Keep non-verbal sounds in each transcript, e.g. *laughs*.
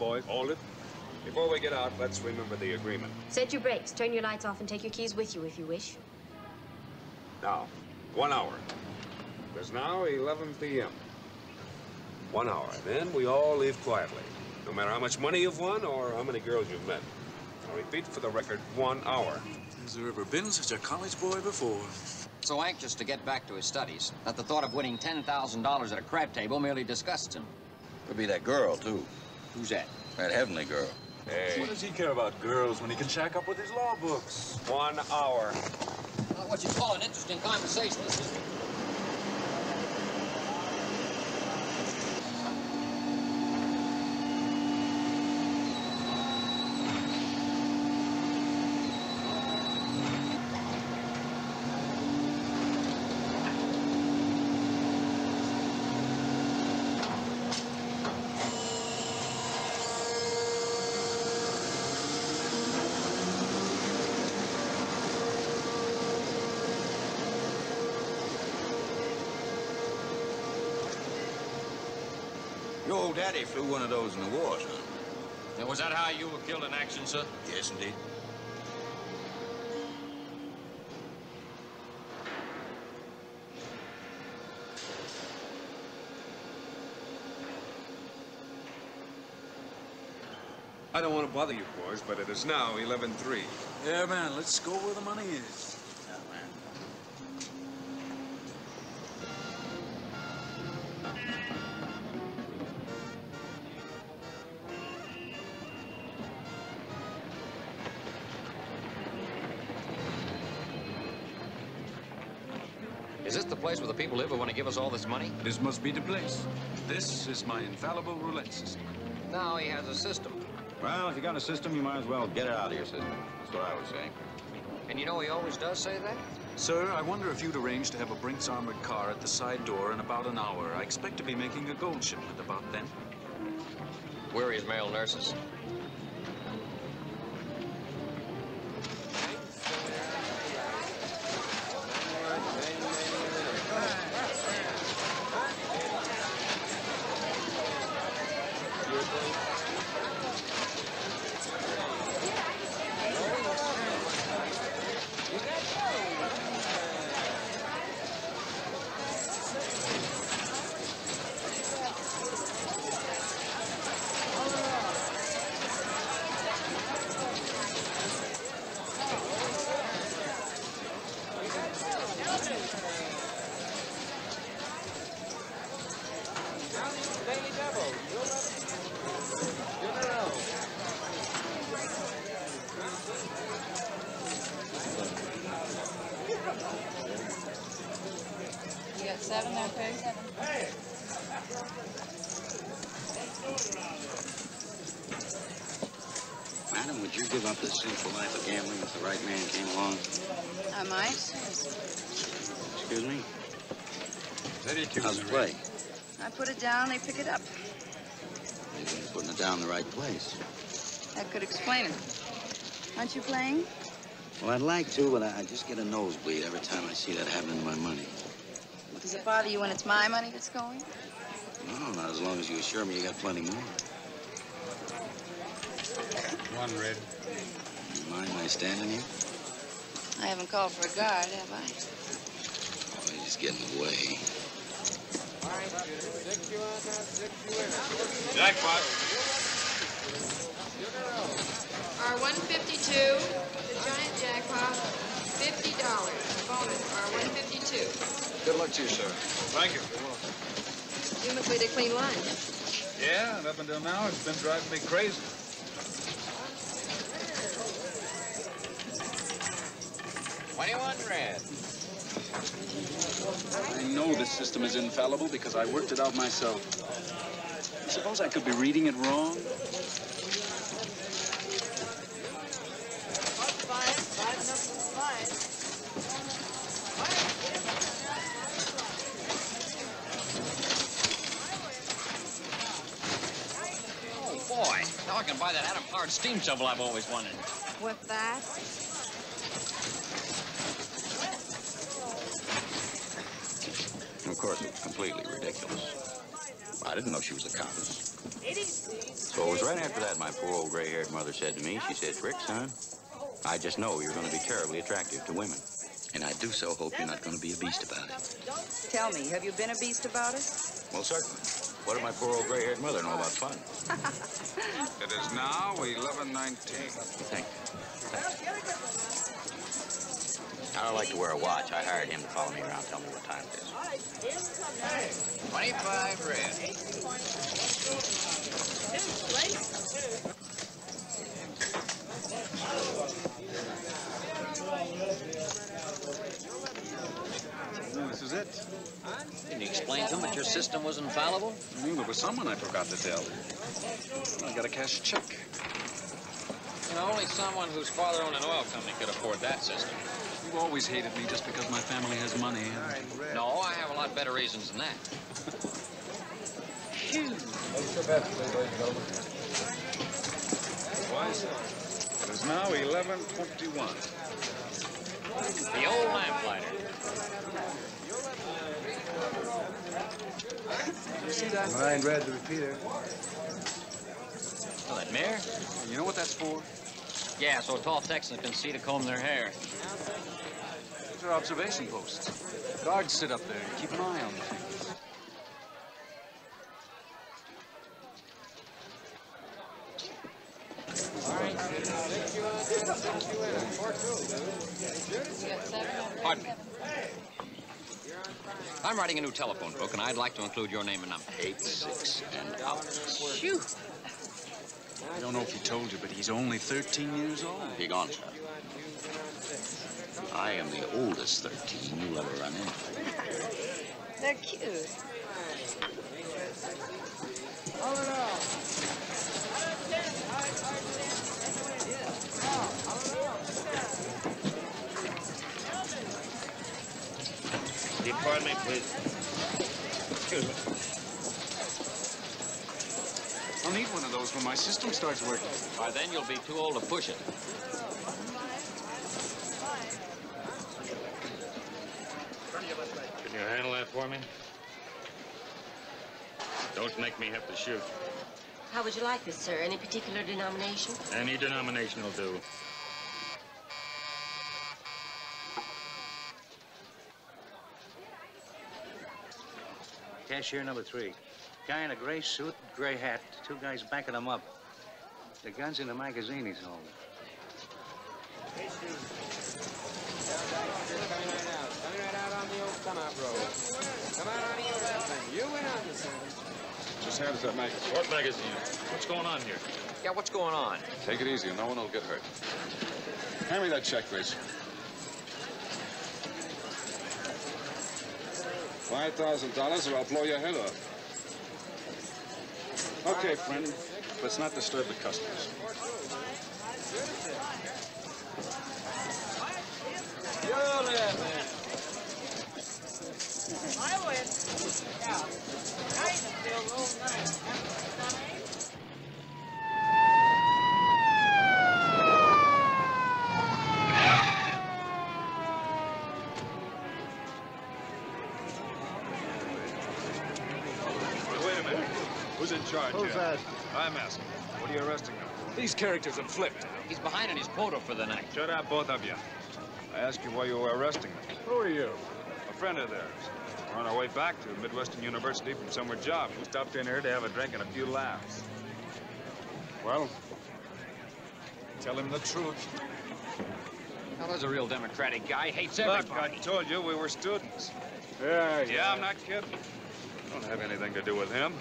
it, boys. Hold it. Before we get out, let's remember the agreement. Set your brakes, turn your lights off, and take your keys with you if you wish. Now, one hour. It's now 11 p.m. One hour. Then we all leave quietly. No matter how much money you've won or how many girls you've met. I repeat for the record, one hour. Has there ever been such a college boy before? So anxious to get back to his studies that the thought of winning $10,000 at a crap table merely disgusts him. Could be that girl, too. Who's that? That heavenly girl. Hey. What does he care about girls when he can shack up with his law books? One hour. Not what you call an interesting conversation. Your old daddy flew one of those in the war, son. Now, was that how you were killed in action, sir? Yes, indeed. I don't want to bother you, boys, but it is now 11-3. Yeah, man, let's go where the money is. Us all this money? This must be the place. This is my infallible roulette system. Now he has a system. Well, if you got a system, you might as well get it out of your system. That's what I was saying. And you know he always does say that? Sir, I wonder if you'd arrange to have a Brinks armored car at the side door in about an hour. I expect to be making a gold shipment about then. Where are his male nurses? You got seven there, Peg? Madam, would you give up the sinful life of gambling if the right man came along? I might. Excuse me? 32. How's the play? I put it down, they pick it up. Maybe you're putting it down in the right place. That could explain it. Aren't you playing? Well, I'd like to, but I I just get a nosebleed every time I see that happening to my money. Does it bother you when it's my money that's going? No, not as long as you assure me you got plenty more. One red. You mind my standing here? I haven't called for a guard, have I? Oh, he's just getting away. Jackpot. R152, the giant jackpot, $50. Bonus, R152. Good luck to you, sir. Thank you. You must lead a clean line. Yeah, and up until now, it's been driving me crazy. Twenty-one red. I know this system is infallible because I worked it out myself. Suppose I could be reading it wrong? Boy. Now I can buy that atom-powered steam shovel I've always wanted. With that? Of course, it's completely ridiculous. I didn't know she was a Countess. So it was right after that my poor old gray-haired mother said to me, she said, Rick, son, I just know you're going to be terribly attractive to women. And I do so hope you're not going to be a beast about it. Tell me, have you been a beast about it? Well, certainly. What did my poor old gray-haired mother know about fun? *laughs* It is now 11:19. Thank you. I don't like to wear a watch. I hired him to follow me around, tell me what time it is. 25 red. This is it. Didn't you explain to him that your system was infallible? I knew there was someone I forgot to tell. I cash a check. You know, only someone whose father owned an oil company could afford that system. You've always hated me just because my family has money. No, I have a lot better reasons than that. Twice. It is now 11:21. The old lamplighter. I ain't read the repeater. Well, that mare? You know what that's for? Yeah, so tall Texans can see to comb their hair. Those are observation posts. Guards sit up there and keep an eye on things. Pardon I'm writing a new telephone book, and I'd like to include your name and number. Eight, six, and out. I don't know if he told you, but he's only 13 years old. Be gone, sir. I am the oldest 13 you'll ever run into. They're cute. Pardon me, please. Excuse me. I'll need one of those when my system starts working. By then, you'll be too old to push it. Can you handle that for me? Don't make me have to shoot. How would you like this, sir? Any particular denomination? Any denomination will do. Cashier number three. Guy in a gray suit, gray hat. Two guys backing him up. The gun's in the magazine he's holding. Coming right out on the old come out road. Come out on your left You went on this Just hand us that magazine. What magazine? What's going on here? Yeah, what's going on? Take it easy, and no one will get hurt. Hand me that check, please. Five thousand dollars, or I'll blow your head off. Okay, friend. Let's not disturb the customers. *laughs* Wait a minute. Who's in charge Who's here? that? I'm asking. What are you arresting them? These characters have flipped. He's behind in his quota for the night. Shut up, both of you. I asked you why you were arresting them. Who are you? A friend of theirs. We're on our way back to Midwestern University from summer job. We stopped in here to have a drink and a few laughs. Well, tell him the truth. Fella's a real democratic guy. Hates everybody. Look, I told you we were students. Yeah, Yeah, I'm not kidding. I Don't have anything to do with him.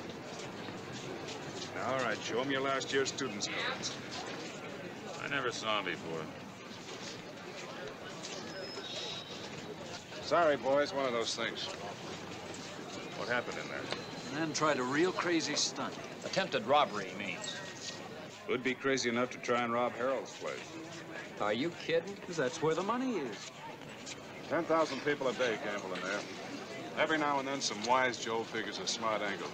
All right, show him your last year's student's cards. I never saw him before. Sorry, boys, one of those things. What happened in there? Man tried a real crazy stunt. Attempted robbery, he means. Would be crazy enough to try and rob Harold's place. Are you kidding? Because that's where the money is. 10,000 people a day gamble in there. Every now and then, some wise Joe figures a smart angle.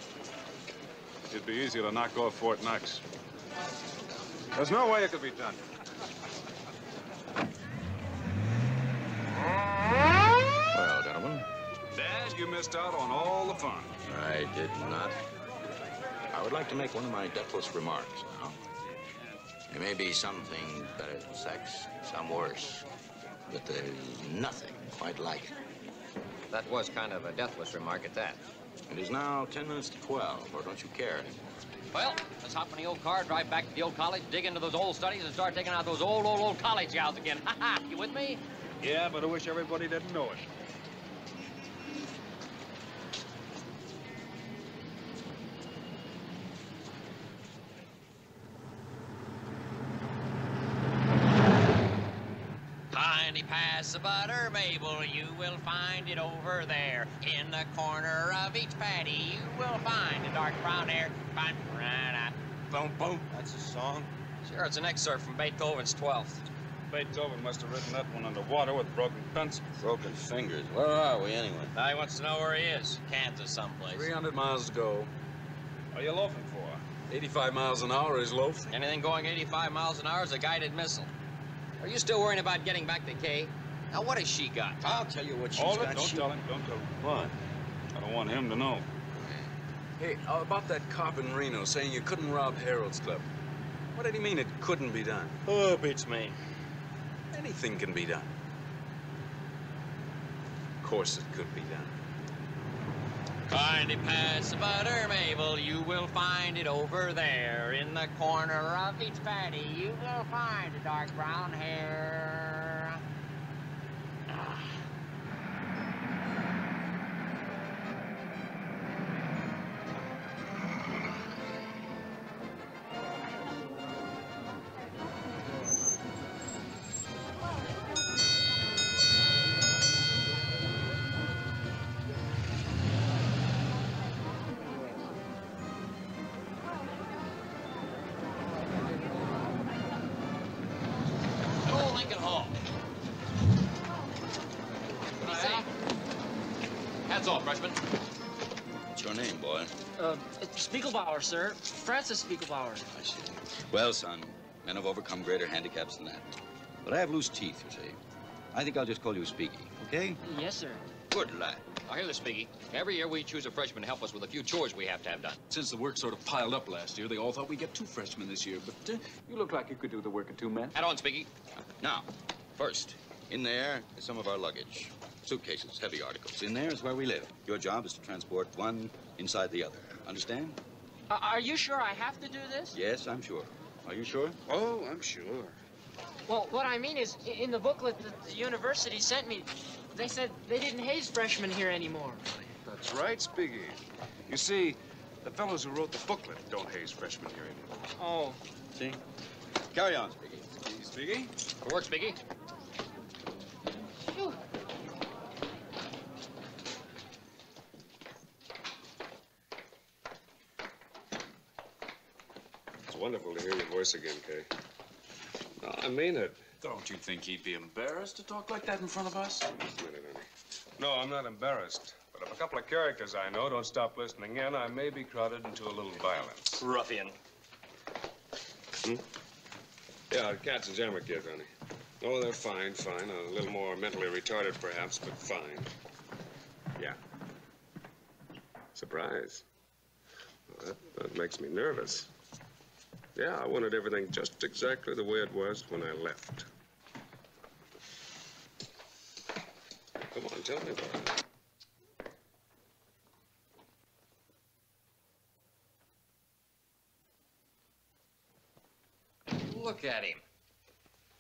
It'd be easier to knock off Fort Knox. There's no way it could be done. Well, gentlemen, Dad, you missed out on all the fun. I did not. I would like to make one of my deathless remarks now. There may be something better than sex, some worse, but there's nothing quite like it. That was kind of a deathless remark at that. It is now 10 minutes to 12, or don't you care anymore? Well, let's hop in the old car, drive back to the old college, dig into those old studies, and start taking out those old, old, old college gals again. *laughs* Ha ha! You with me? Yeah, but I wish everybody didn't know it. Pass of butter, Mabel, you will find it over there. In the corner of each patty, you will find a dark brown hair. Find Boom, boom. That's a song. Sure, it's an excerpt from Beethoven's 12th. Beethoven must have written that one underwater with broken pencil. Broken fingers. Where are we anyway? Now he wants to know where he is. Kansas someplace. 300 miles to go. What are you loafing for? 85 miles an hour is loaf. Anything going 85 miles an hour is a guided missile. Are you still worrying about getting back to Kay? Now, what has she got? I'll tell you what she's Hold it. got. Don't She- tell him. Don't tell him. What? I don't want him to know. Hey, uh, about that cop in Reno saying you couldn't rob Harold's Club. What did he mean it couldn't be done? Oh, beats me. Anything can be done. Of course it could be done. Kindly pass the butter, Mabel. You will find it over there. In the corner of each patty, you will find a dark brown hair. Spiegelbauer, sir. Francis Spiegelbauer. I see. Well, son, men have overcome greater handicaps than that. But I have loose teeth, you see. I think I'll just call you Speaky, okay? Yes, sir. Good lad. Now, hear this, Spiggy. Every year we choose a freshman to help us with a few chores we have to have done. Since the work sort of piled up last year, they all thought we'd get two freshmen this year. But uh, you look like you could do the work of two men. Head on, Spiggy. Now, first, in there is some of our luggage. Suitcases, heavy articles. In there is where we live. Your job is to transport one inside the other. Understand? Uh, are you sure I have to do this? Yes, I'm sure. Are you sure? Oh, I'm sure. Well, what I mean is, in the booklet that the university sent me, they said they didn't haze freshmen here anymore. That's right, Spiggy. You see, the fellows who wrote the booklet don't haze freshmen here anymore. Oh. See? Carry on, Spiggy. Spiggy? Good work, Spiggy. Phew. Wonderful to hear your voice again, Kay. No, I mean it. Don't you think he'd be embarrassed to talk like that in front of us? Just a minute, honey. No, I'm not embarrassed. But if a couple of characters I know don't stop listening in, I may be crowded into a little violence. Ruffian. Hmm? Yeah, the Katzenjammer Kids, honey. Oh, they're fine, fine. A little more mentally retarded, perhaps, but fine. Yeah. Surprise. Well, that, that makes me nervous. Yeah, I wanted everything just exactly the way it was when I left. Come on, tell me about it. Look at him.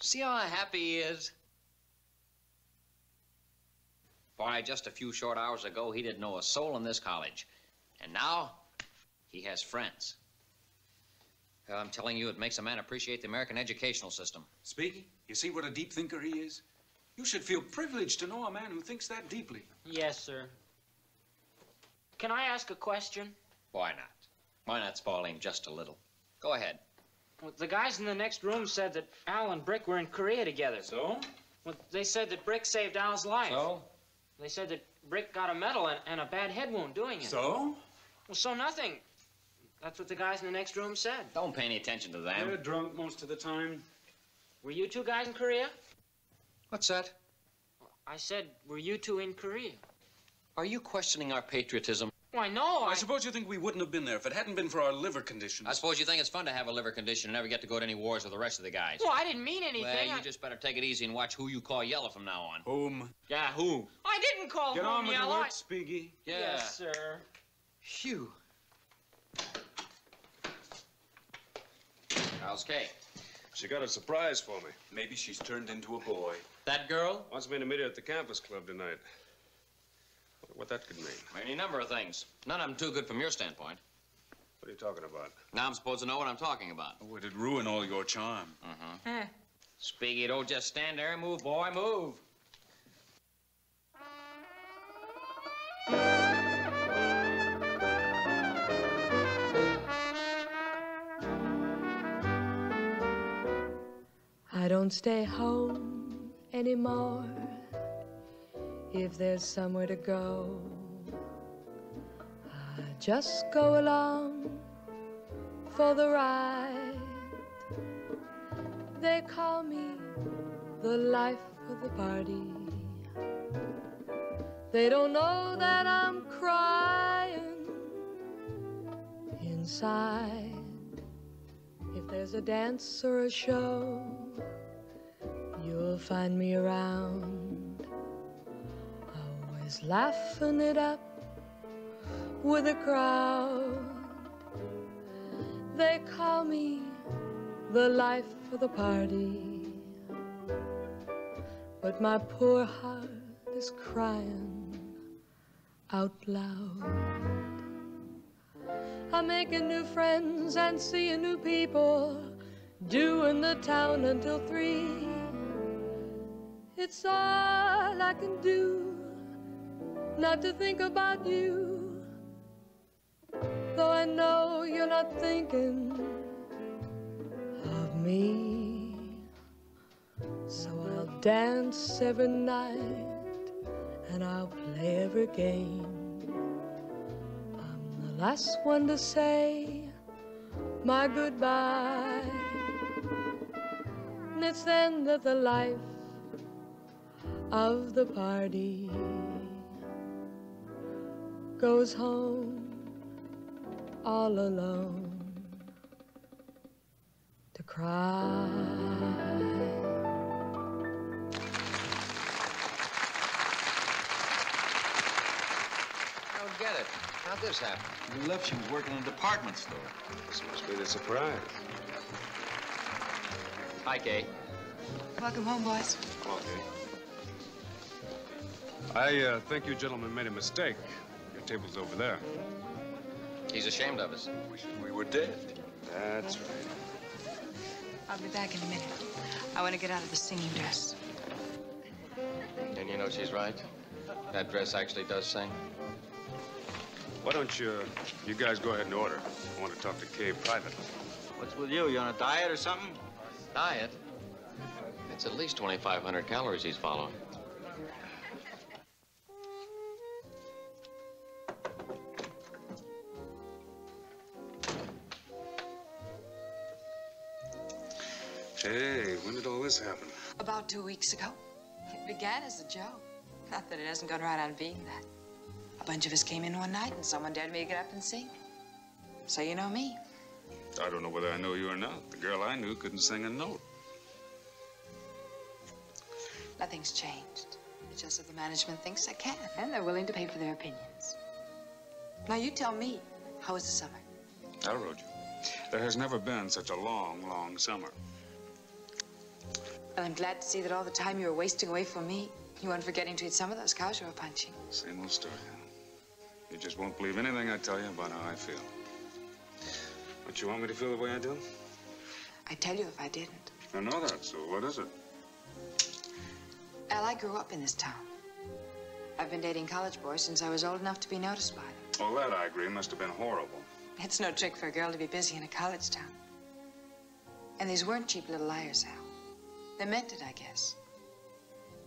See how happy he is? Why, just a few short hours ago, he didn't know a soul in this college. And now, he has friends. Well, I'm telling you, it makes a man appreciate the American educational system. Spiggy, you see what a deep thinker he is? You should feel privileged to know a man who thinks that deeply. Yes, sir. Can I ask a question? Why not? Why not spoil him just a little? Go ahead. Well, the guys in the next room said that Al and Brick were in Korea together. So? Well, they said that Brick saved Al's life. So? They said that Brick got a medal and, and a bad head wound doing it. So? Well, so nothing. That's what the guys in the next room said. Don't pay any attention to them. They're drunk most of the time. Were you two guys in Korea? What's that? I said, were you two in Korea? Are you questioning our patriotism? Why, no, I I... suppose you think we wouldn't have been there if it hadn't been for our liver conditions. I suppose you think it's fun to have a liver condition and never get to go to any wars with the rest of the guys. Well, I didn't mean anything. Well, you I... just better take it easy and watch who you call yellow from now on. Whom? Yeah, who? I didn't call Get him on with yellow. your I- work, Spiggy. Yeah. Yes, sir. Phew. How's Kay? She got a surprise for me. Maybe she's turned into a boy. That girl? Wants me to meet her at the campus club tonight. What that could mean. Any number of things. None of them too good from your standpoint. What are you talking about? Now I'm supposed to know what I'm talking about. Oh, it'd ruin all your charm. Uh-huh. Eh. Spiggy, don't just stand there and move, boy. Move. I don't stay home anymore if there's somewhere to go. I just go along for the ride. They call me the life of the party. They don't know that I'm crying inside. If there's a dance or a show, you'll find me around. Always laughing it up with a crowd. They call me the life of the party. But my poor heart is crying out loud. I'm making new friends and seeing new people, doing the town until three. It's all I can do not to think about you, though I know you're not thinking of me. So I'll dance every night and I'll play every game I'm the last one to say my goodbye. And it's then that the life of the party goes home all alone to cry. I don't get it. How'd this happen? We left. She was working in a department store. This must be the surprise. Hi, Kay. Welcome home, boys. Okay. I uh, think you gentlemen made a mistake. Your table's over there. He's ashamed of us. Wishing we were dead. That's right. I'll be back in a minute. I want to get out of the singing dress. And you know she's right. That dress actually does sing. Why don't you, you guys go ahead and order? I want to talk to Kay privately. What's with you? You on a diet or something? Diet? It's at least 2,500 calories he's following. Hey, when did all this happen? About two weeks ago. It began as a joke. Not that it hasn't gone right on being that. A bunch of us came in one night and someone dared me to get up and sing. So you know me. I don't know whether I know you or not. The girl I knew couldn't sing a note. Nothing's changed. It's just that the management thinks I can, and they're willing to pay for their opinions. Now you tell me, how was the summer? I wrote you. There has never been such a long, long summer. Well, I'm glad to see that all the time you were wasting away from me, you weren't forgetting to eat some of those cows you were punching. Same old story. You just won't believe anything I tell you about how I feel. Don't you want me to feel the way I do? I'd tell you if I didn't. I know that, so what is it? Al, I grew up in this town. I've been dating college boys since I was old enough to be noticed by them. Well, that, I agree, must have been horrible. It's no trick for a girl to be busy in a college town. And these weren't cheap little liars, Al. They meant it, I guess.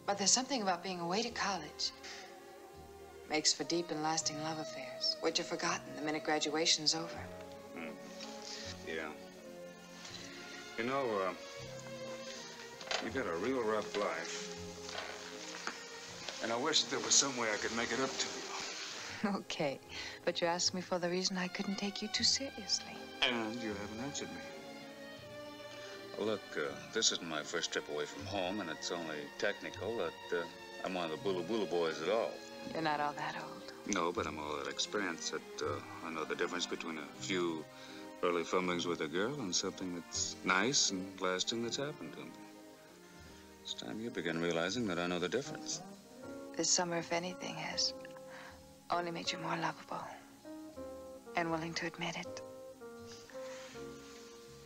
But there's something about being away to college. Makes for deep and lasting love affairs, which are forgotten the minute graduation's over. Hmm. Yeah. You know, uh, you got a real rough life. And I wish there was some way I could make it up to you. *laughs* okay, but you asked me for the reason I couldn't take you too seriously. And you haven't answered me. Look, uh, this isn't my first trip away from home, and it's only technical that uh, I'm one of the Boola Boola boys at all. You're not all that old. No, but I'm all that experienced that uh, I know the difference between a few early fumblings with a girl and something that's nice and lasting that's happened to me. It's time you begin realizing that I know the difference. This summer, if anything, has only made you more lovable and willing to admit it.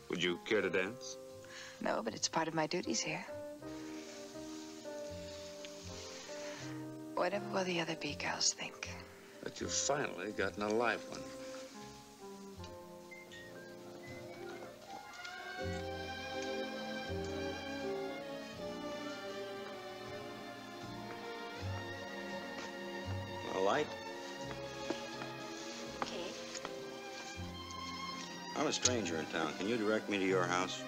Would you care to dance? No, but it's part of my duties here. Whatever will the other B girls think? That you've finally gotten a live one. A light? Okay. I'm a stranger in town. Can you direct me to your house?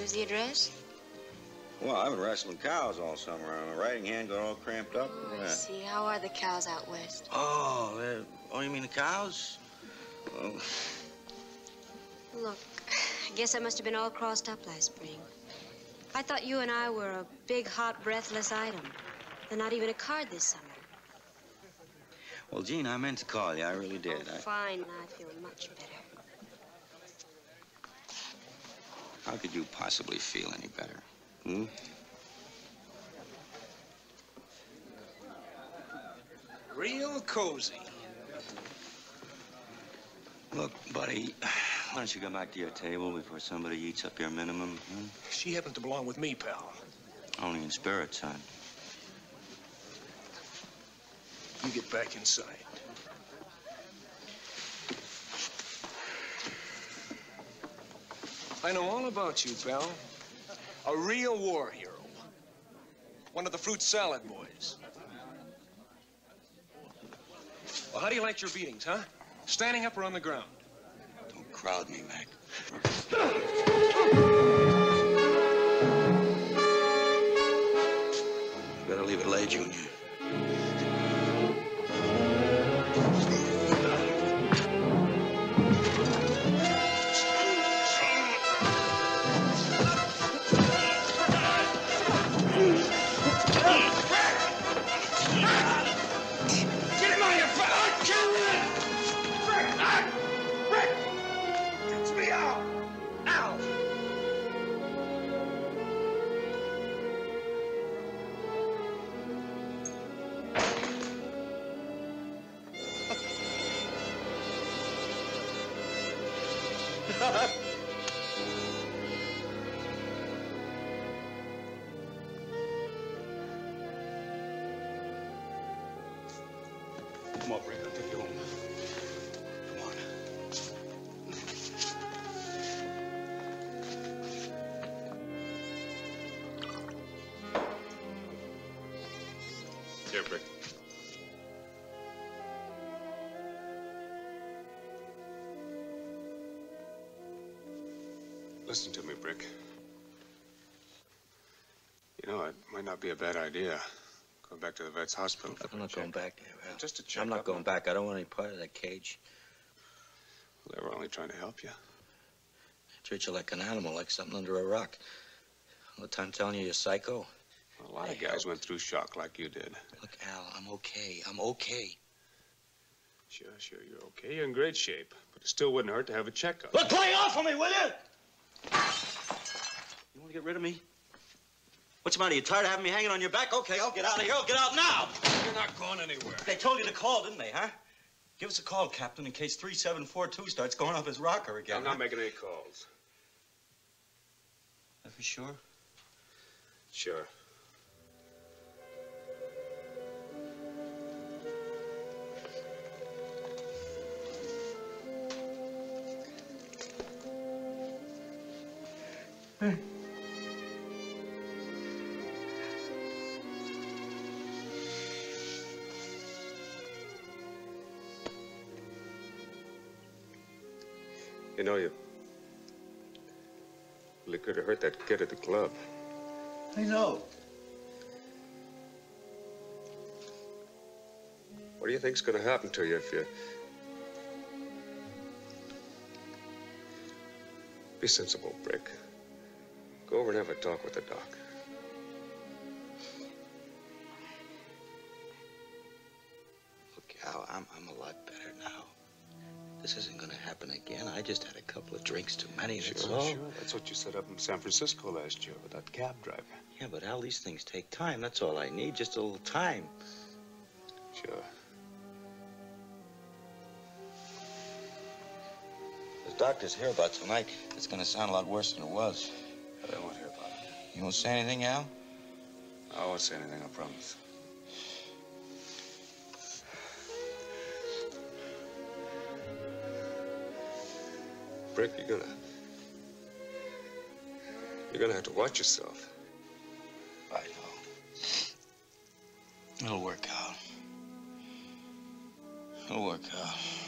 Lose the address? Well, I've been wrestling cows all summer. My writing hand got all cramped up. At I see. How are the cows out west? Oh, they're- oh, you mean the cows? Well, *sighs* Look, I guess I must have been all crossed up last spring. I thought you and I were a big, hot, breathless item. They're not even a card this summer. well, Gene, I meant to call you. I really did. Oh, I, fine. I feel much better. How could you possibly feel any better? Hmm? Real cozy. Look, buddy, why don't you go back to your table before somebody eats up your minimum? Hmm? She happens to belong with me, pal. Only in spirit, son. You get back inside. I know all about you, pal. A real war hero. One of the fruit salad boys. Well, how do you like your beatings, huh? Standing up or on the ground? Don't crowd me, Mac. You better leave it lay, Junior. Brick. You know, it might not be a bad idea. Go back to the vet's hospital. I'm not going back there, Al. Just a check. I'm not going back. I don't want any part of that cage. They were only trying to help you. treat you like an animal, like something under a rock. All the time telling you you're psycho. A lot of guys went through shock like you did. Look, Al, I'm okay. I'm okay. Sure, sure, you're okay. You're in great shape. But it still wouldn't hurt to have a checkup. Look, lay off of me, will you? To get rid of me? What's the matter? You tired of having me hanging on your back? Okay, I'll get out of here. I'll get out now. You're not going anywhere. They told you to call, didn't they, huh? Give us a call, Captain, in case 3742 starts going off his rocker again. I'm not huh? making any calls. Are you sure? Sure. You know, you really could have hurt that kid at the club. I know. What do you think's going to happen to you if you... Be sensible, Brick. Go over and have a talk with the doc. Again. I just had a couple of drinks too many, that's Sure, all. sure. That's what you said up in San Francisco last year with that cab driver. Yeah, but Al, these things take time. That's all I need, just a little time. Sure. The doctor's here about tonight. It's gonna sound a lot worse than it was. I to hear about it. You won't say anything, Al? I won't say anything, I promise. Brick, you're gonna... You're gonna have to watch yourself. I know. It'll work out. It'll work out.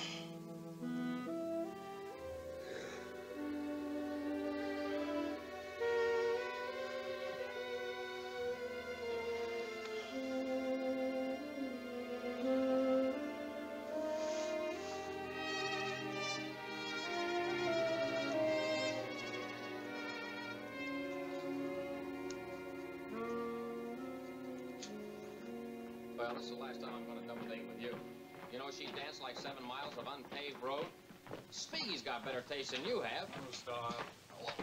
Got than you have. stop.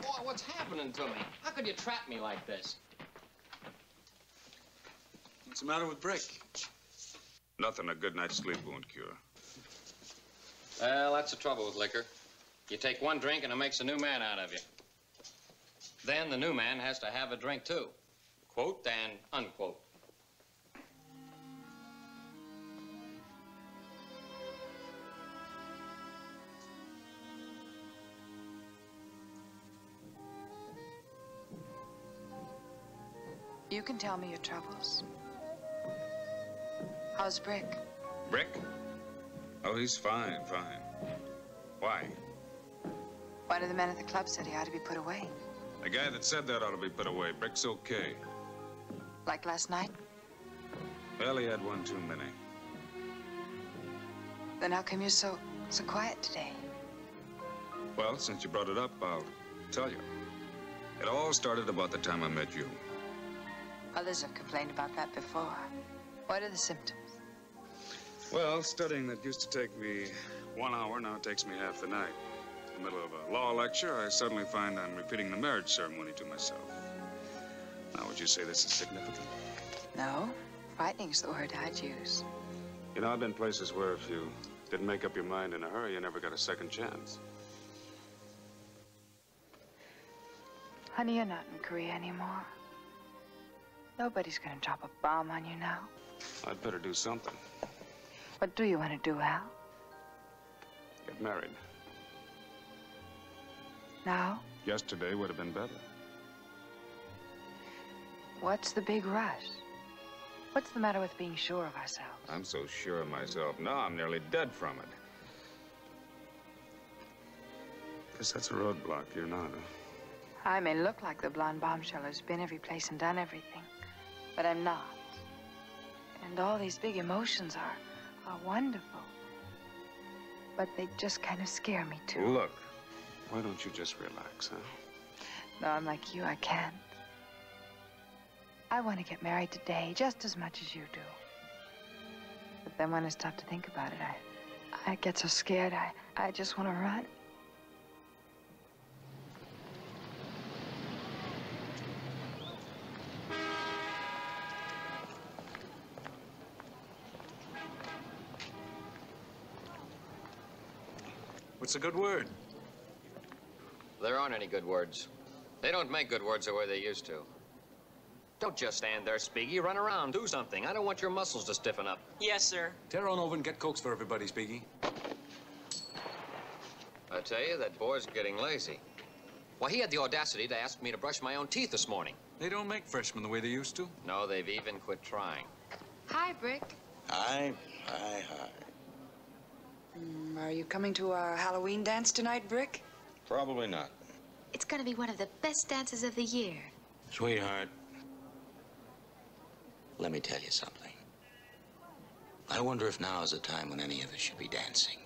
Boy, what's happening to me? How could you trap me like this? What's the matter with Brick? Nothing a good night's sleep won't cure. Well, that's the trouble with liquor. You take one drink and it makes a new man out of you. Then the new man has to have a drink too. Quote and unquote. You can tell me your troubles. How's Brick? Brick? Oh, he's fine, fine. Why? One of the men at the club said he ought to be put away. The guy that said that ought to be put away. Brick's okay. Like last night? Well, he had one too many. Then how come you're so so quiet today? Well, since you brought it up, I'll tell you. It all started about the time I met you. Others have complained about that before. What are the symptoms? Well, studying that used to take me one hour now takes me half the night. In the middle of a law lecture, I suddenly find I'm repeating the marriage ceremony to myself. Now, would you say this is significant? No. Frightening's the word I'd use. You know, I've been places where if you didn't make up your mind in a hurry, you never got a second chance. Honey, you're not in Korea anymore. Nobody's gonna drop a bomb on you now. I'd better do something. What do you want to do, Al? Get married. Now? Yesterday would have been better. What's the big rush? What's the matter with being sure of ourselves? I'm so sure of myself now, I'm nearly dead from it. Guess that's a roadblock. You're not, huh? I may look like the blonde bombshell who's been every place and done everything, but I'm not. And all these big emotions are, are wonderful. But they just kind of scare me, too. Look, why don't you just relax, huh? No, I'm like you, I can't. I want to get married today just as much as you do. But then when I stop to think about it, I, I get so scared, I, I just want to run. What's a good word? There aren't any good words. They don't make good words the way they used to. Don't just stand there, Spiggy. Run around, do something. I don't want your muscles to stiffen up. Yes, sir. Tear on over and get cokes for everybody, Spiggy. I tell you, that boy's getting lazy. Why, he had the audacity to ask me to brush my own teeth this morning. They don't make freshmen the way they used to. No, they've even quit trying. Hi, Brick. Hi, hi, hi. Mm, are you coming to our Halloween dance tonight, Brick? Probably not. It's gonna be one of the best dances of the year. Sweetheart, let me tell you something. I wonder if now is the time when any of us should be dancing.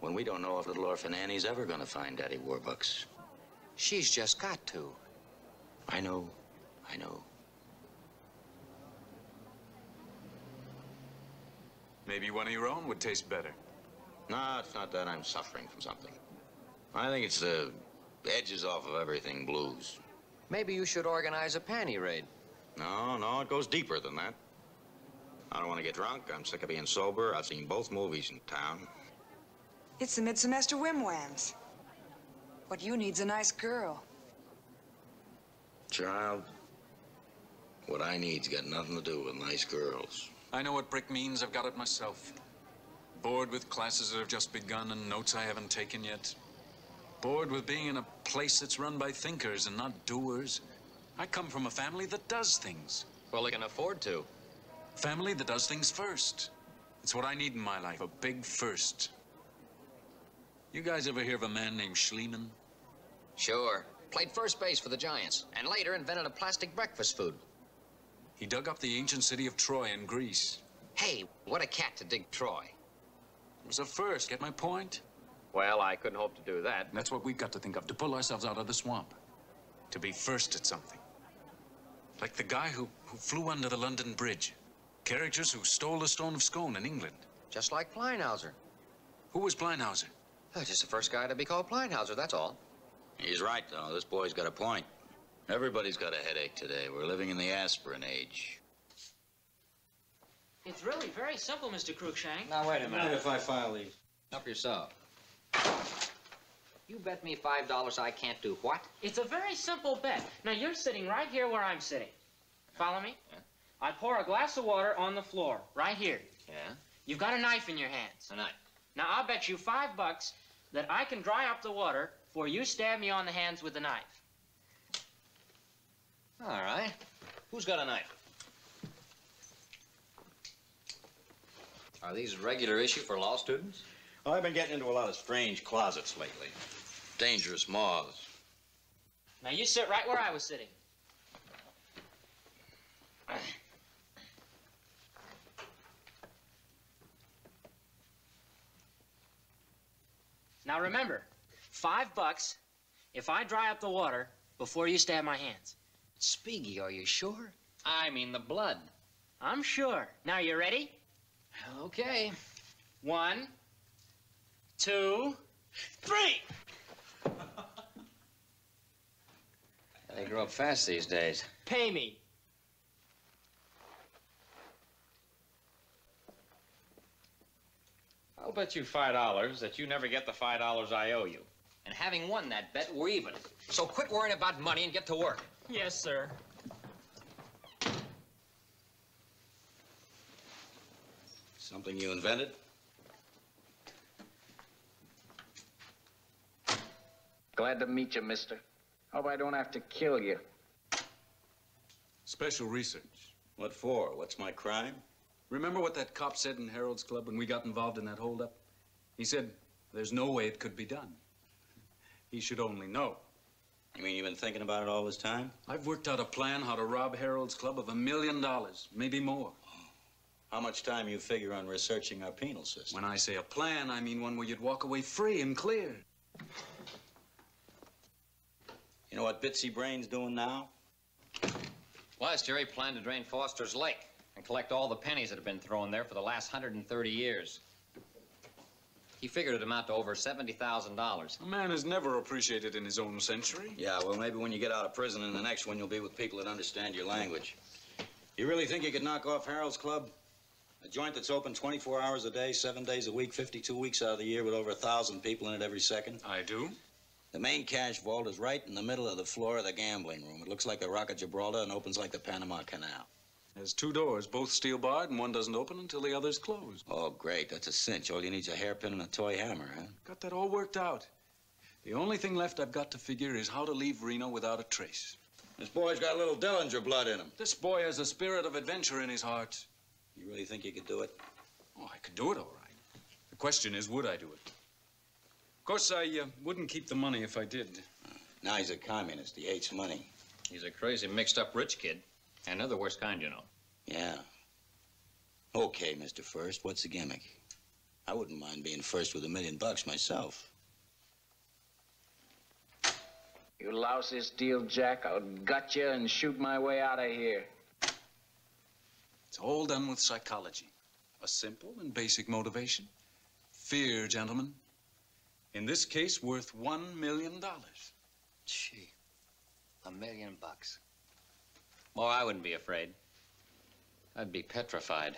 When we don't know if little orphan Annie's ever gonna find Daddy Warbucks. She's just got to. I know. I know. Maybe one of your own would taste better. No, it's not that I'm suffering from something. I think it's the edges off of everything blues. Maybe you should organize a panty raid. No, no, it goes deeper than that. I don't want to get drunk. I'm sick of being sober. I've seen both movies in town. It's the mid-semester whim-whams. What you need's a nice girl. Child, what I need's got nothing to do with nice girls. I know what brick means. I've got it myself. Bored with classes that have just begun and notes I haven't taken yet. Bored with being in a place that's run by thinkers and not doers. I come from a family that does things. Well, they can afford to. Family that does things first. It's what I need in my life, a big first. You guys ever hear of a man named Schliemann? Sure. Played first base for the Giants, and later invented a plastic breakfast food. He dug up the ancient city of Troy in Greece. Hey, what a cat to dig Troy. It was a first, get my point? Well, I couldn't hope to do that. That's what we've got to think of, to pull ourselves out of the swamp. To be first at something. Like the guy who, who flew under the London Bridge. Characters who stole the Stone of Scone in England. Just like Pleinhauser. Who was Pleinhauser? Oh, just the first guy to be called Pleinhauser, that's all. He's right, though. This boy's got a point. Everybody's got a headache today. We're living in the aspirin age. It's really very simple, Mr. Cruikshank. Now, wait a minute. if I file these? Help yourself. You bet me five dollars I can't do what? It's a very simple bet. Now, you're sitting right here where I'm sitting. Follow me? Yeah. I pour a glass of water on the floor, right here. Yeah? You've got a knife in your hands. A knife. Now, I'll bet you five bucks that I can dry up the water before you stab me on the hands with the knife. All right. Who's got a knife? Are these regular issue for law students? Well, I've been getting into a lot of strange closets lately. Dangerous moths. Now, you sit right where I was sitting. Now remember, five bucks if I dry up the water before you stab my hands. Spiegy, are you sure? I mean the blood. I'm sure. Now you ready? Okay. One, two, three. *laughs* They grow up fast these days. Pay me. I'll bet you five dollars that you never get the five dollars I owe you. And having won that bet, we're even. So quit worrying about money and get to work. Yes, sir. Something you invented? Glad to meet you, mister. Hope I don't have to kill you. Special research. What for? What's my crime? Remember what that cop said in Harold's Club when we got involved in that holdup? He said, there's no way it could be done. *laughs* He should only know. You mean you've been thinking about it all this time? I've worked out a plan how to rob Harold's Club of a million dollars, maybe more. How much time you figure on researching our penal system? When I say a plan, I mean one where you'd walk away free and clear. You know what Bitsy Brain's doing now? Last year, he planned to drain Foster's Lake and collect all the pennies that have been thrown there for the last 130 years. He figured it amount to over $70,000. A man is never appreciated in his own century. Yeah, well, maybe when you get out of prison in the next one, you'll be with people that understand your language. You really think you could knock off Harold's Club? A joint that's open 24 hours a day, seven days a week, 52 weeks out of the year with over a thousand people in it every second? I do. The main cash vault is right in the middle of the floor of the gambling room. It looks like the Rock of Gibraltar and opens like the Panama Canal. There's two doors, both steel barred, and one doesn't open until the other's closed. Oh, great. That's a cinch. All you need's a hairpin and a toy hammer, huh? Got that all worked out. The only thing left I've got to figure is how to leave Reno without a trace. This boy's got a little Dillinger blood in him. This boy has a spirit of adventure in his heart. You really think you could do it? Oh, I could do it all right. The question is, would I do it? Of course, I uh, wouldn't keep the money if I did. Now he's a communist. He hates money. He's a crazy, mixed-up rich kid. And they're the worst kind, you know. Yeah. Okay, Mr. First, what's the gimmick? I wouldn't mind being first with a million bucks myself. You louse this deal, Jack, I'll gut you and shoot my way out of here. It's all done with psychology. A simple and basic motivation. Fear, gentlemen. In this case, worth one million dollars. Gee, a million bucks. More, I wouldn't be afraid. I'd be petrified.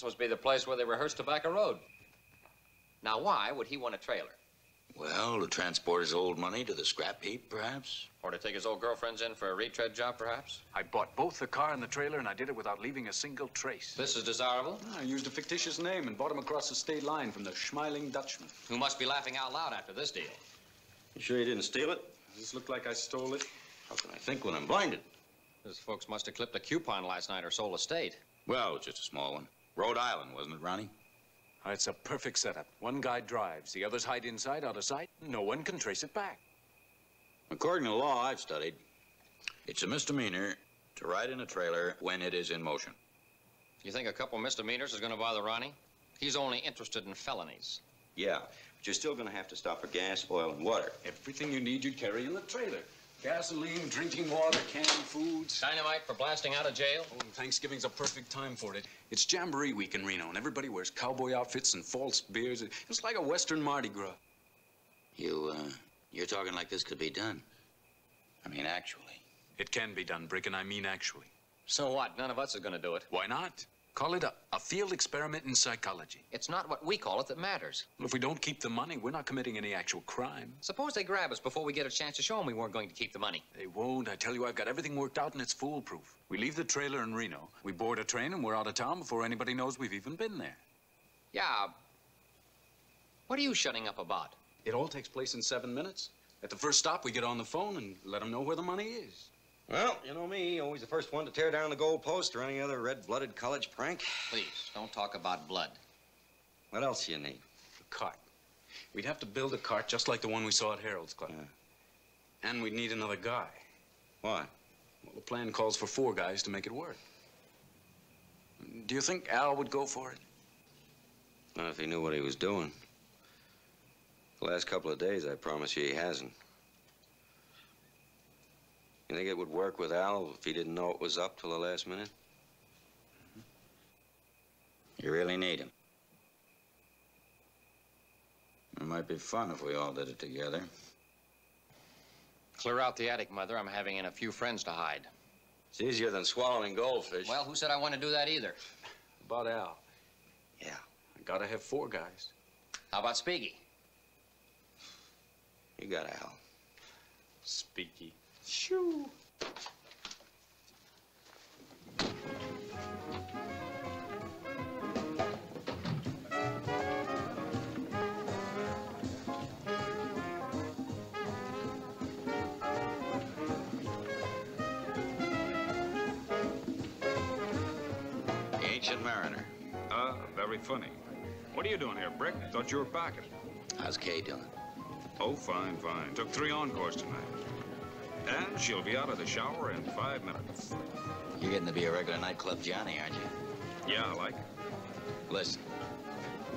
This must be the place where they rehearse Tobacco Road. Now, why would he want a trailer? Well, to transport his old money to the scrap heap, perhaps? Or to take his old girlfriends in for a retread job, perhaps? I bought both the car and the trailer, and I did it without leaving a single trace. This is desirable? Ah, I used a fictitious name and bought him across the state line from the Schmiling Dutchman. Who must be laughing out loud after this deal? You sure you didn't steal it? Does this look like I stole it? How can I think when I'm blinded? Those folks must have clipped a coupon last night or sold a state. Well, just a small one. Rhode Island, wasn't it, Ronnie? Uh, It's a perfect setup. One guy drives, the others hide inside, out of sight. No one can trace it back. According to the law I've studied, it's a misdemeanor to ride in a trailer when it is in motion. You think a couple misdemeanors is going to bother Ronnie? He's only interested in felonies. Yeah, but you're still gonna have to stop for gas, oil, and water. Everything you need, you'd carry in the trailer. Gasoline, drinking water, canned foods. Dynamite for blasting out of jail? Oh, and Thanksgiving's a perfect time for it. It's Jamboree week in Reno, and everybody wears cowboy outfits and false beards. It's like a Western Mardi Gras. You, uh, you're talking like this could be done. I mean, actually. It can be done, Brick, and I mean actually. So what? None of us is going to do it. Why not? Call it a, a field experiment in psychology. It's not what we call it that matters. Well, if we don't keep the money, we're not committing any actual crime. Suppose they grab us before we get a chance to show them we weren't going to keep the money. They won't. I tell you, I've got everything worked out and it's foolproof. We leave the trailer in Reno. We board a train and we're out of town before anybody knows we've even been there. Yeah. What are you shutting up about? It all takes place in seven minutes. At the first stop, we get on the phone and let them know where the money is. Well, you know me, always the first one to tear down the goalpost or any other red-blooded college prank. Please, don't talk about blood. What else do you need? A cart. We'd have to build a cart just like the one we saw at Harold's Club. And we'd need another guy. Why? Well, the plan calls for four guys to make it work. Do you think Al would go for it? Not if he knew what he was doing. The last couple of days, I promise you, he hasn't. You think it would work with Al if he didn't know it was up till the last minute? You really need him. It might be fun if we all did it together. Clear out the attic, Mother. I'm having in a few friends to hide. It's easier than swallowing goldfish. Well, who said I want to do that either? About Al. Yeah. I gotta have four guys. How about Speaky? You got Al. Speaky. Shoo. Ancient Mariner. Ah, very funny. What are you doing here, Brick? Thought you were packing. How's Kay doing? Oh, fine, fine. Took three encores tonight. And she'll be out of the shower in five minutes. You're getting to be a regular nightclub Johnny, aren't you? Yeah, I like it. Listen,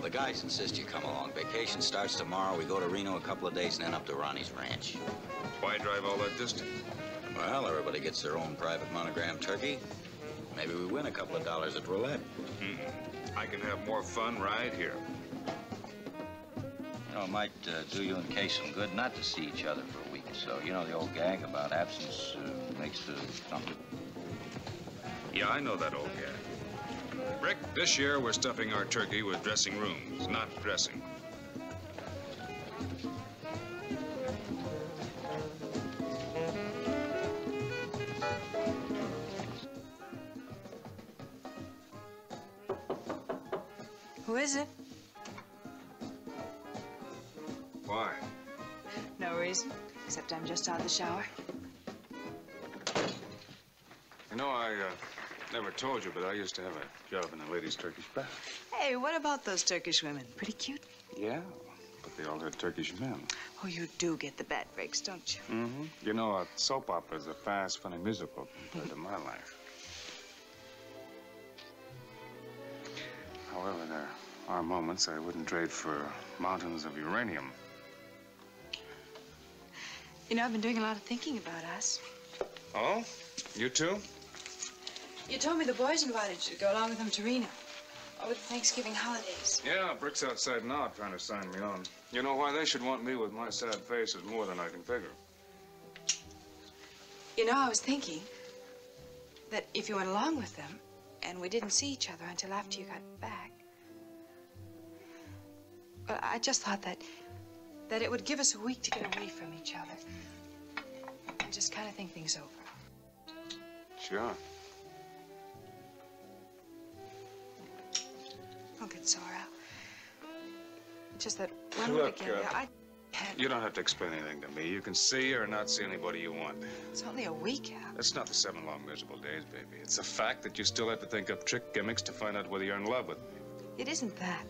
the guys insist you come along. Vacation starts tomorrow. We go to Reno a couple of days and then up to Ronnie's ranch. Why drive all that distance? Well, everybody gets their own private monogram turkey. Maybe we win a couple of dollars at roulette. Mm-mm. I can have more fun right here. You know, it might uh, do you and Kay some good not to see each other for a so. You know the old gag about absence uh, makes the something. Yeah, I know that old gag. Rick, this year we're stuffing our turkey with dressing rooms, not dressing. Who is it? Why? Reason, except I'm just out of the shower. You know, I uh, never told you, but I used to have a job in a ladies' Turkish bath. Hey, what about those Turkish women? Pretty cute. Yeah, but they all had Turkish men. Oh, you do get the bad breaks, don't you? Mm-hmm. You know, a soap opera is a fast, funny musical compared to my life. However, there are moments I wouldn't trade for mountains of uranium. You know, I've been doing a lot of thinking about us. Oh? You too? You told me the boys invited you to go along with them to Reno over the Thanksgiving holidays. Yeah, Brick's outside now trying to sign me on. You know why they should want me with my sad face is more than I can figure. You know, I was thinking that if you went along with them and we didn't see each other until after you got back, well, I just thought that that it would give us a week to get away from each other and just kind of think things over. Sure. Don't get sore, Al. Just that when Look, together, uh, I. You don't have to explain anything to me. You can see or not see anybody you want. It's only a week, Al. It's not the seven long miserable days, baby. It's the fact that you still have to think up trick gimmicks to find out whether you're in love with me. It isn't that.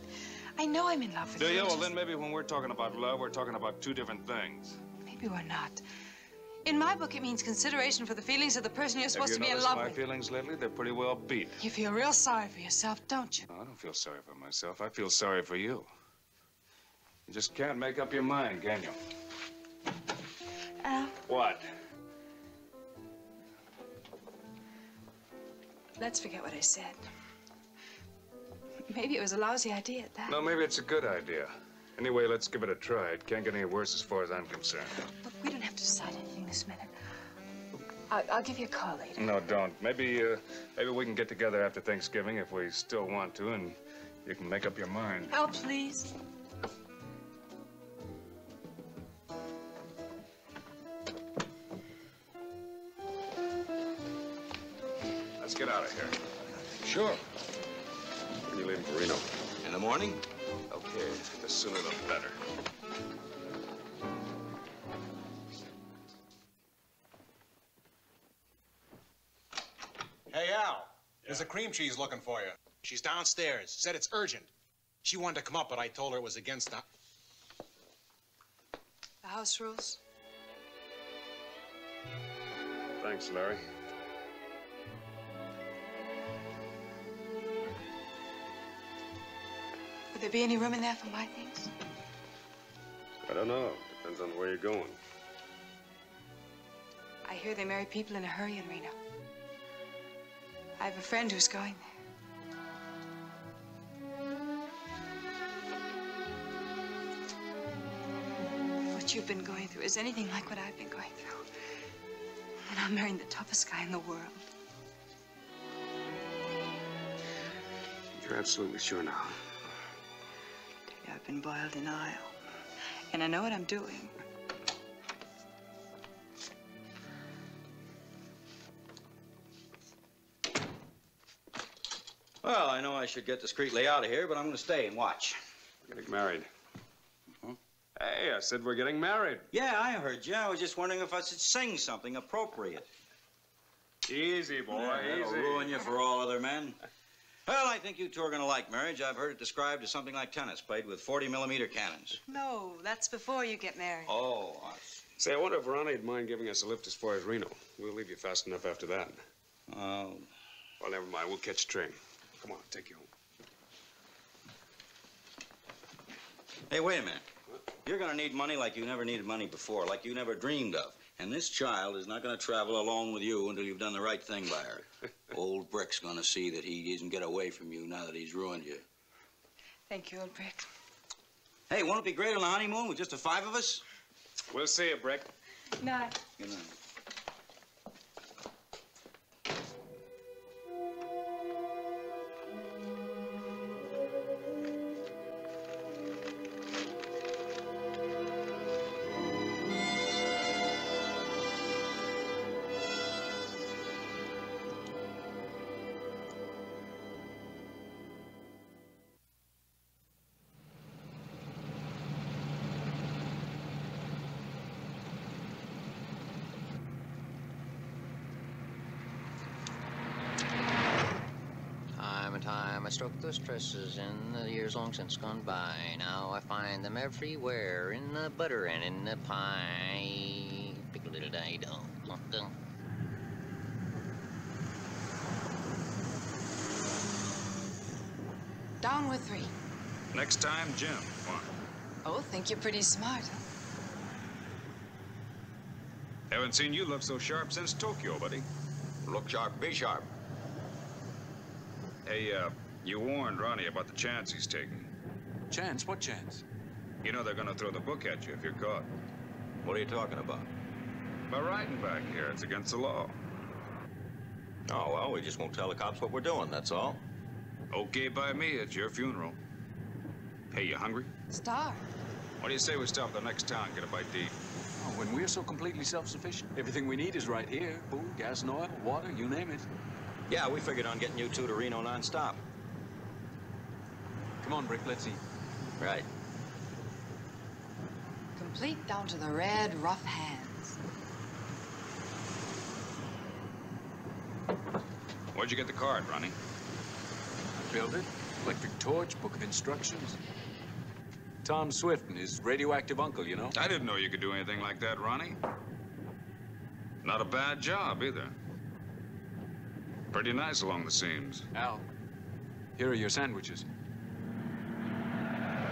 I know I'm in love with Do you. you? Well, then maybe when we're talking about love, we're talking about two different things. Maybe we're not. In my book, it means consideration for the feelings of the person you're supposed have to be in love my with. My feelings lately? They're pretty well beat. You feel real sorry for yourself, don't you? No, I don't feel sorry for myself. I feel sorry for you. You just can't make up your mind, can you? Al, What? let's forget what I said. Maybe it was a lousy idea at that. No, maybe it's a good idea. Anyway, let's give it a try. It can't get any worse as far as I'm concerned. Look, we don't have to decide anything this minute. I'll, I'll give you a call later. No, don't. Maybe, uh, maybe we can get together after Thanksgiving if we still want to, and you can make up your mind. Al, please. Let's get out of here. Sure. When you leaving for Reno? In the morning? Okay, the sooner the better. Hey, Al. There's a cream cheese looking for you. She's downstairs. Said it's urgent. She wanted to come up, but I told her it was against the... The house rules. Thanks, Larry. There be any room in there for my things? I don't know. Depends on where you're going. I hear they marry people in a hurry in Reno. I have a friend who's going there. What you've been going through is anything like what I've been going through. And I'm marrying the toughest guy in the world. You're absolutely sure now. I've been boiled in. And I know what I'm doing. Well, I know I should get discreetly out of here, but I'm going to stay and watch. We're getting married. Hey, I said we're getting married. Yeah, I heard you. I was just wondering if I should sing something appropriate. Easy, boy, Yeah, that'll easy. ruin you for all other men. *laughs* Well, I think you two are going to like marriage. I've heard it described as something like tennis played with 40 millimeter cannons. No, that's before you get married. Oh, I Say, I wonder if Ronnie'd mind giving us a lift as far as Reno. We'll leave you fast enough after that. Oh. Well, never mind. We'll catch a train. Come on, I'll take you home. Hey, wait a minute. You're going to need money like you never needed money before, like you never dreamed of. And this child is not going to travel along with you until you've done the right thing by her. *laughs* Old Brick's going to see that he doesn't get away from you now that he's ruined you. Thank you, old brick. Hey, won't it be great on the honeymoon with just the five of us? We'll see you, Brick. Night. Good night. Time I stroked those tresses in the years long since gone by. Now I find them everywhere in the butter and in the pie. Pick a little day dum dum dum. Down with three. Next time, Jim. One. Oh, think you're pretty smart. Haven't seen you look so sharp since Tokyo, buddy. Look sharp, be sharp. Hey, uh, you warned Ronnie about the chance he's taking. Chance? What chance? You know they're gonna throw the book at you if you're caught. What are you talking about? By riding back here, it's against the law. Oh, well, we just won't tell the cops what we're doing, that's all. Okay by me, it's your funeral. Hey, you hungry? Star. What do you say we stop at the next town and get a bite to eat? Oh, when we're so completely self-sufficient, everything we need is right here. Food, gas and oil, water, you name it. Yeah, we figured on getting you two to Reno nonstop. Come on, Brick, let's eat. Right. Complete down to the red, rough hands. Where'd you get the card, Ronnie? Filled it. Electric torch, book of instructions. Tom Swift and his radioactive uncle, you know? I didn't know you could do anything like that, Ronnie. Not a bad job, either. Pretty nice along the seams. Al, here are your sandwiches.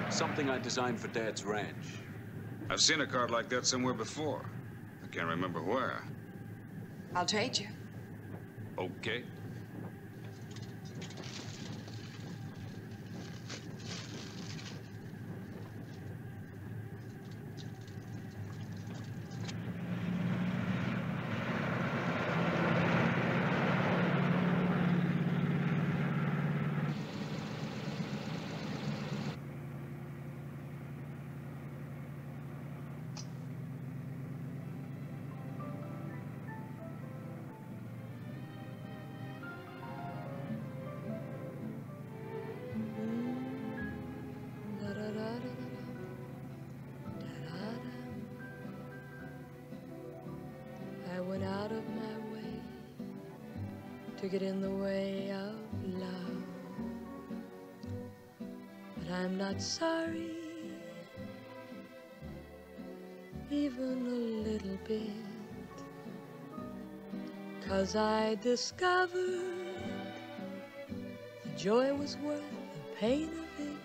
Something I designed for Dad's ranch. I've seen a card like that somewhere before. I can't remember where. I'll trade you. Okay. Get in the way of love. But I'm not sorry, even a little bit. Cause I discovered the joy was worth the pain of it.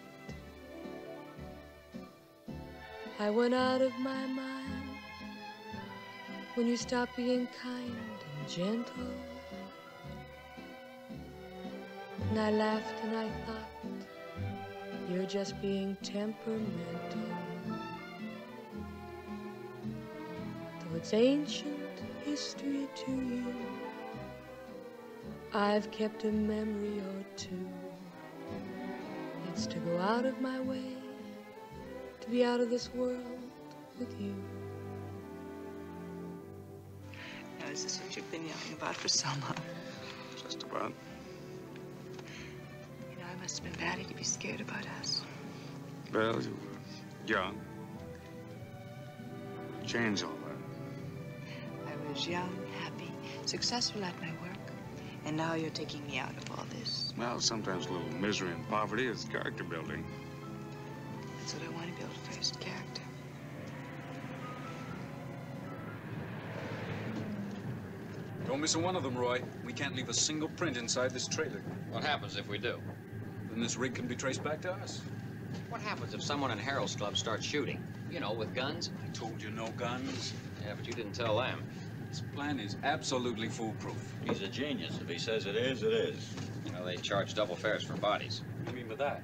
I went out of my mind when you stopped being kind and gentle. And I laughed and I thought, you're just being temperamental. Though it's ancient history to you, I've kept a memory or two. It's to go out of my way to be out of this world with you. Now, is this what you've been yelling about for so long? Just about. Scared about us. Well, you were young. Change all that. I was young, happy, successful at my work, and now you're taking me out of all this. Well, sometimes a little misery and poverty is character building. That's what I want to build first, character. Don't miss a one of them, Roy. We can't leave a single print inside this trailer. What happens if we do? Then this rig can be traced back to us. What happens if someone in Harold's Club starts shooting? You know, with guns? I told you no guns. Yeah, but you didn't tell them. This plan is absolutely foolproof. He's a genius. If he says it is, it is. You know, they charge double fares for bodies. What do you mean by that?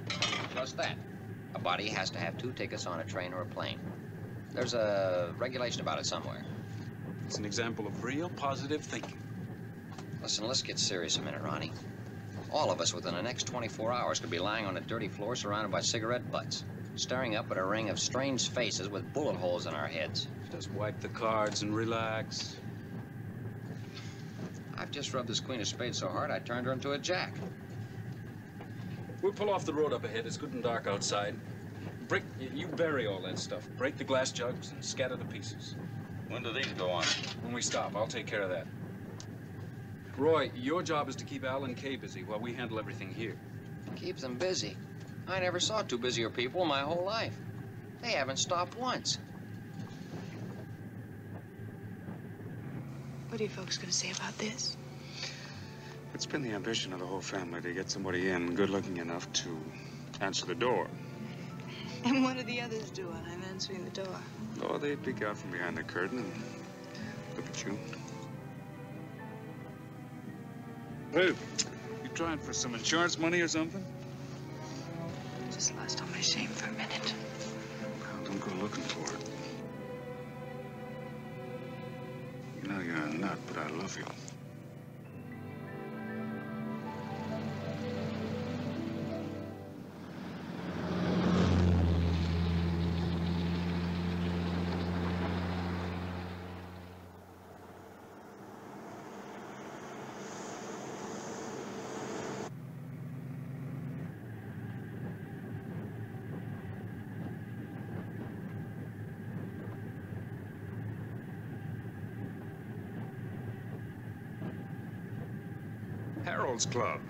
Just that. A body has to have two tickets on a train or a plane. There's a regulation about it somewhere. It's an example of real positive thinking. Listen, let's get serious a minute, Ronnie. All of us within the next 24 hours could be lying on a dirty floor surrounded by cigarette butts, staring up at a ring of strange faces with bullet holes in our heads. Just wipe the cards and relax. I've just rubbed this queen of spades so hard I turned her into a jack. We'll pull off the road up ahead. It's good and dark outside. Brick, y- you bury all that stuff. Break the glass jugs and scatter the pieces. When do these go on? When we stop, I'll take care of that. Roy, your job is to keep Al and Kay busy while we handle everything here. Keep them busy. I never saw two busier people in my whole life. They haven't stopped once. What are you folks going to say about this? It's been the ambition of the whole family to get somebody in good looking enough to answer the door. *laughs* And what do the others do while I'm answering the door? Oh, they peek out from behind the curtain and look at you. Hey, you trying for some insurance money or something? Just lost all my shame for a minute. Well, don't go looking for it. You know you're a nut, but I love you. Harold's Club.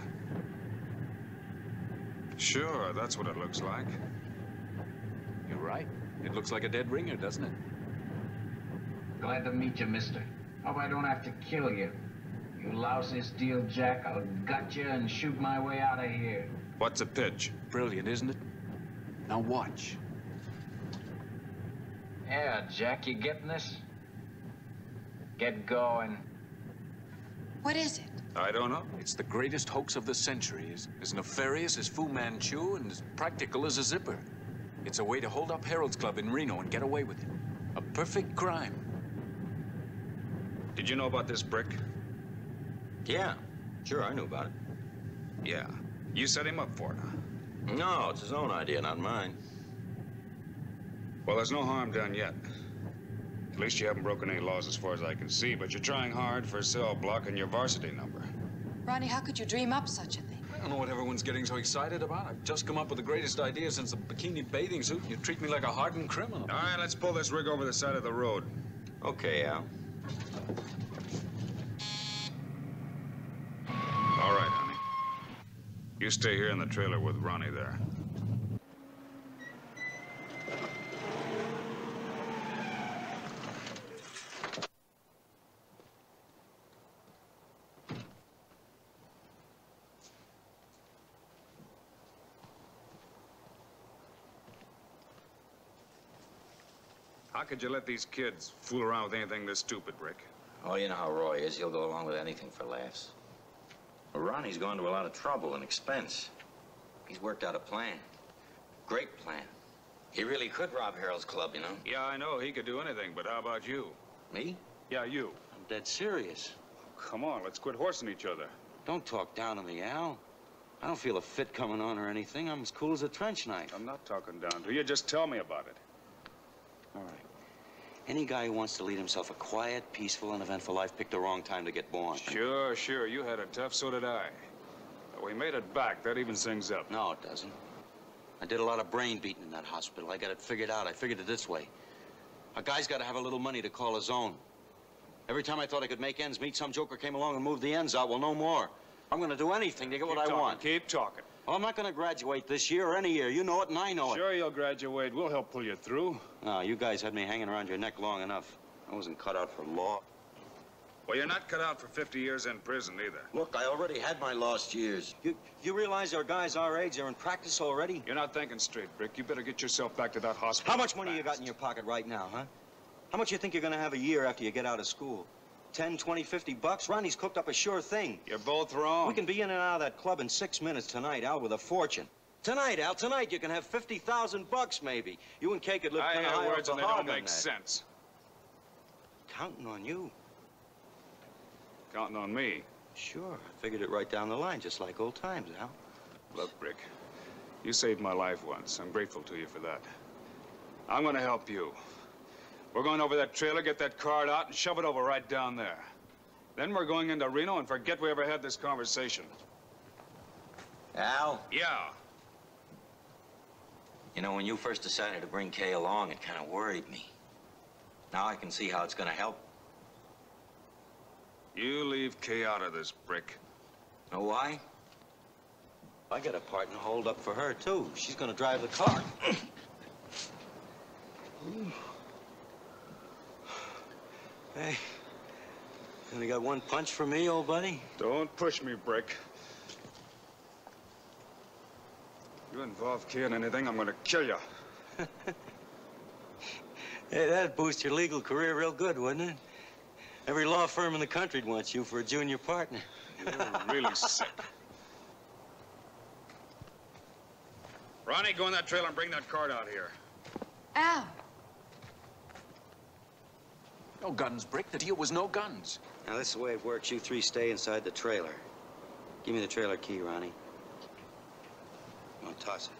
Sure, that's what it looks like. You're right. It looks like a dead ringer, doesn't it? Glad to meet you, mister. Hope I don't have to kill you. You lousy steel jack, I'll gut you and shoot my way out of here. What's a pitch? Brilliant, isn't it? Now watch. Yeah, Jack, you getting this? Get going. What is it? I don't know. It's the greatest hoax of the century. As, as nefarious as Fu Manchu and as practical as a zipper. It's a way to hold up Harold's Club in Reno and get away with it. A perfect crime. Did you know about this brick? Yeah, sure, I knew about it. Yeah. You set him up for it, huh? No, it's his own idea, not mine. Well, there's no harm done yet. At least you haven't broken any laws as far as I can see, but you're trying hard for a cell block and your varsity number. Ronnie, how could you dream up such a thing? I don't know what everyone's getting so excited about. I've just come up with the greatest idea since the bikini bathing suit. You treat me like a hardened criminal. All right, let's pull this rig over the side of the road. Okay, Al. All right, honey. You stay here in the trailer with Ronnie there. How could you let these kids fool around with anything this stupid, Rick? Oh, you know how Roy is. He'll go along with anything for laughs. Well, Ronnie's gone to a lot of trouble and expense. He's worked out a plan. Great plan. He really could rob Harold's club, you know? Yeah, I know. He could do anything, but how about you? Me? Yeah, you. I'm dead serious. Oh, come on, let's quit horsing each other. Don't talk down to me, Al. I don't feel a fit coming on or anything. I'm as cool as a trench knife. I'm not talking down to you. Just tell me about it. Any guy who wants to lead himself a quiet, peaceful, and eventful life picked the wrong time to get born. Sure, sure. You had it tough, so did I. But we made it back. That even things up. No, it doesn't. I did a lot of brain beating in that hospital. I got it figured out. I figured it this way. A guy's got to have a little money to call his own. Every time I thought I could make ends meet, some joker came along and moved the ends out. Well, no more. I'm going to do anything to get Keep what talking, I want. Keep talking. Well, I'm not going to graduate this year or any year. You know it, and I know it. Sure, you'll graduate. We'll help pull you through. No, you guys had me hanging around your neck long enough. I wasn't cut out for law. Well, you're not cut out for 50 years in prison either. Look, I already had my lost years. You, you realize are guys our age are in practice already? You're not thinking straight, Brick. You better get yourself back to that hospital. How much money you got in your pocket right now, huh? How much you think you're going to have a year after you get out of school? 10, 20, 50 bucks? Ronnie's cooked up a sure thing. You're both wrong. We can be in and out of that club in six minutes tonight, Al, with a fortune. Tonight, Al, tonight you can have 50,000 bucks, maybe. You and Kay could live I kind of high words and the they don't make sense. Counting on you. Counting on me. Sure. I figured it right down the line, just like old times, Al. Look, Brick, you saved my life once. I'm grateful to you for that. I'm going to help you. We're going over that trailer, get that card out, and shove it over right down there. Then we're going into Reno and forget we ever had this conversation. Al? Yeah. You know, when you first decided to bring Kay along, it kind of worried me. Now I can see how it's going to help. You leave Kay out of this, Brick. Know why? I got a partner hold up for her, too. She's gonna drive the car. *clears throat* hey, you only got one punch for me, old buddy? Don't push me, Brick. You involve Key in anything, I'm gonna kill you. *laughs* Hey, that'd boost your legal career real good, wouldn't it? Every law firm in the country wants you for a junior partner. You're really *laughs* sick. Ronnie, go in that trailer and bring that cart out here. Al. No guns, Brick. The deal was no guns. Now, this is the way it works. You three stay inside the trailer. Give me the trailer key, Ronnie. I'll toss it.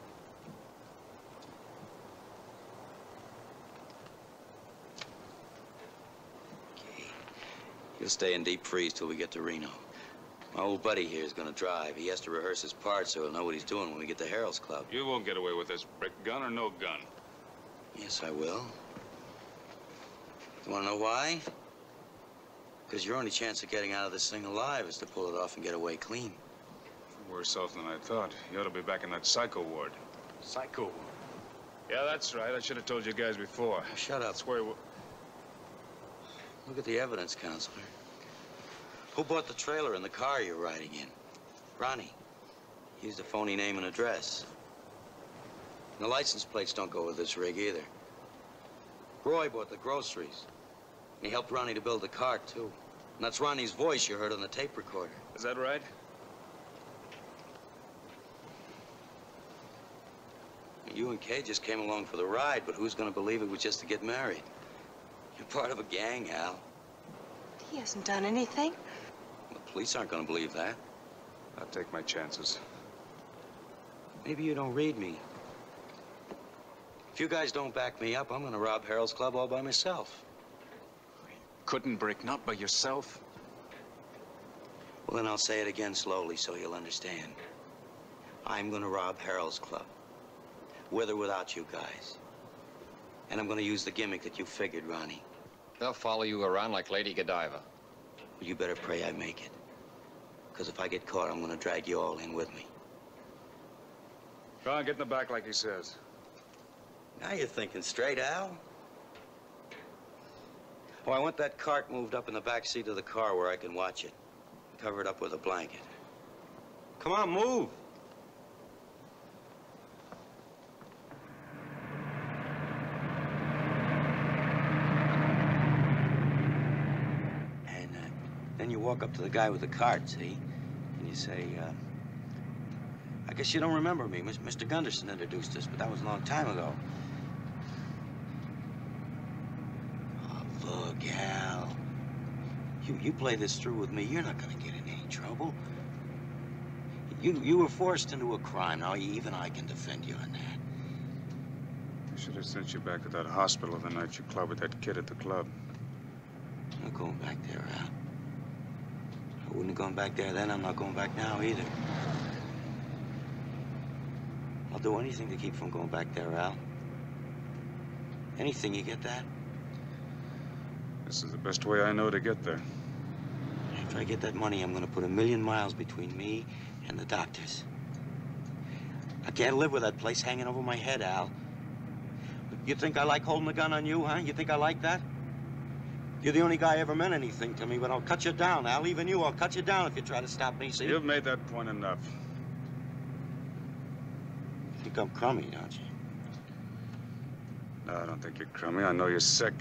Okay. You'll stay in deep freeze till we get to Reno. My old buddy here is gonna drive. He has to rehearse his part so he'll know what he's doing when we get to Harold's Club. You won't get away with this, Brick. Gun or no gun. Yes, I will. You wanna know why? Because your only chance of getting out of this thing alive is to pull it off and get away clean. Worse off than I thought. You ought to be back in that psycho ward. Psycho? ward? Yeah, that's right. I should have told you guys before. Shut up. That's where... we- Look at the evidence, Counselor. Who bought the trailer and the car you're riding in? Ronnie. Used a phony name and address. And the license plates don't go with this rig either. Roy bought the groceries. And he helped Ronnie to build the car, too. And that's Ronnie's voice you heard on the tape recorder. Is that right? You and Kay just came along for the ride, but who's gonna believe it was just to get married? You're part of a gang, Al. He hasn't done anything. The police aren't gonna believe that. I'll take my chances. Maybe you don't read me. If you guys don't back me up, I'm gonna rob Harold's Club all by myself. Couldn't, break Not by yourself. Well, then I'll say it again slowly so you'll understand. I'm gonna rob Harold's Club. With or without you guys. And I'm gonna use the gimmick that you figured, Ronnie. They'll follow you around like Lady Godiva. Well, you better pray I make it. Because if I get caught, I'm gonna drag you all in with me. Go on, get in the back like he says. Now you're thinking straight, Al. Oh, I want that cart moved up in the back seat of the car where I can watch it. Cover it up with a blanket. Come on, move. And uh, then you walk up to the guy with the cart, see? And you say, uh, I guess you don't remember me. Mr. Gunderson introduced us, but that was a long time ago. Oh, look, Al. You, you play this through with me, you're not gonna get in any trouble. You, you were forced into a crime. Now, even I can defend you on that. I should have sent you back to that hospital the night you clubbed with that kid at the club. I'm not going back there, Al. I wouldn't have gone back there then. I'm not going back now either. I'll do anything to keep from going back there, Al. Anything, you get that? This is the best way I know to get there. After I get that money, I'm gonna put a million miles between me and the doctors. I can't live with that place hanging over my head, Al. You think I like holding a gun on you, huh? You think I like that? You're the only guy ever meant anything to me, but I'll cut you down, Al. Even you, I'll cut you down if you try to stop me, see? You've made that point enough. You think I'm crummy, don't you? No, I don't think you're crummy. I know you're sick.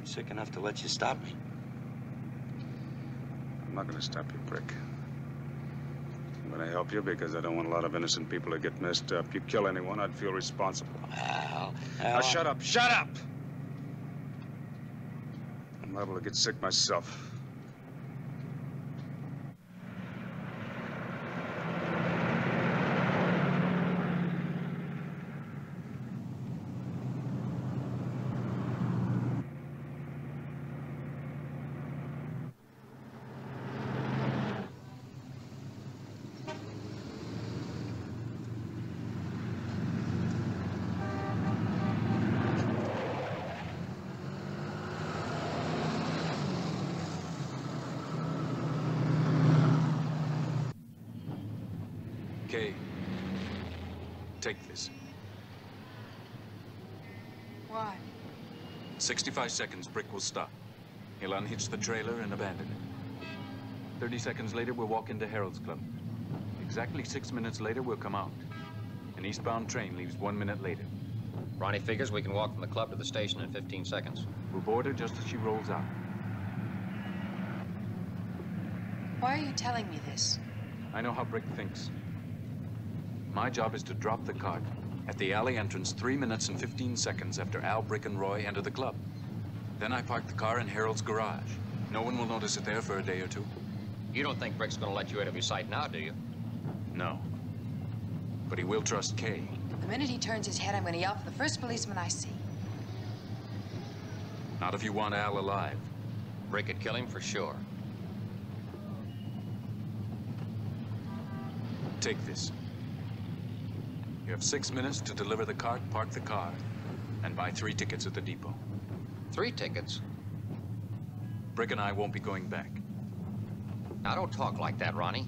I'm sick enough to let you stop me. I'm not gonna stop you, Brick. I'm gonna help you because I don't want a lot of innocent people to get messed up. If you kill anyone, I'd feel responsible. Al, Now shut up, shut up! I'm liable to get sick myself. 65 seconds, Brick will stop. He'll unhitch the trailer and abandon it. 30 seconds later, we'll walk into Harold's Club. Exactly six minutes later, we'll come out. An eastbound train leaves one minute later. Ronnie figures we can walk from the club to the station in 15 seconds. We'll board her just as she rolls out. Why are you telling me this? I know how Brick thinks. My job is to drop the cart at the alley entrance three minutes and 15 seconds after Al, Brick, and Roy enter the club. Then I park the car in Harold's garage. No one will notice it there for a day or two. You don't think Brick's gonna let you out of your sight now, do you? No. But he will trust Kay. The minute he turns his head, I'm going to yell for the first policeman I see. Not if you want Al alive. Brick could kill him for sure. Take this. You have six minutes to deliver the cart, park the car, and buy three tickets at the depot. Three tickets? Brick and I won't be going back. Now, don't talk like that, Ronnie.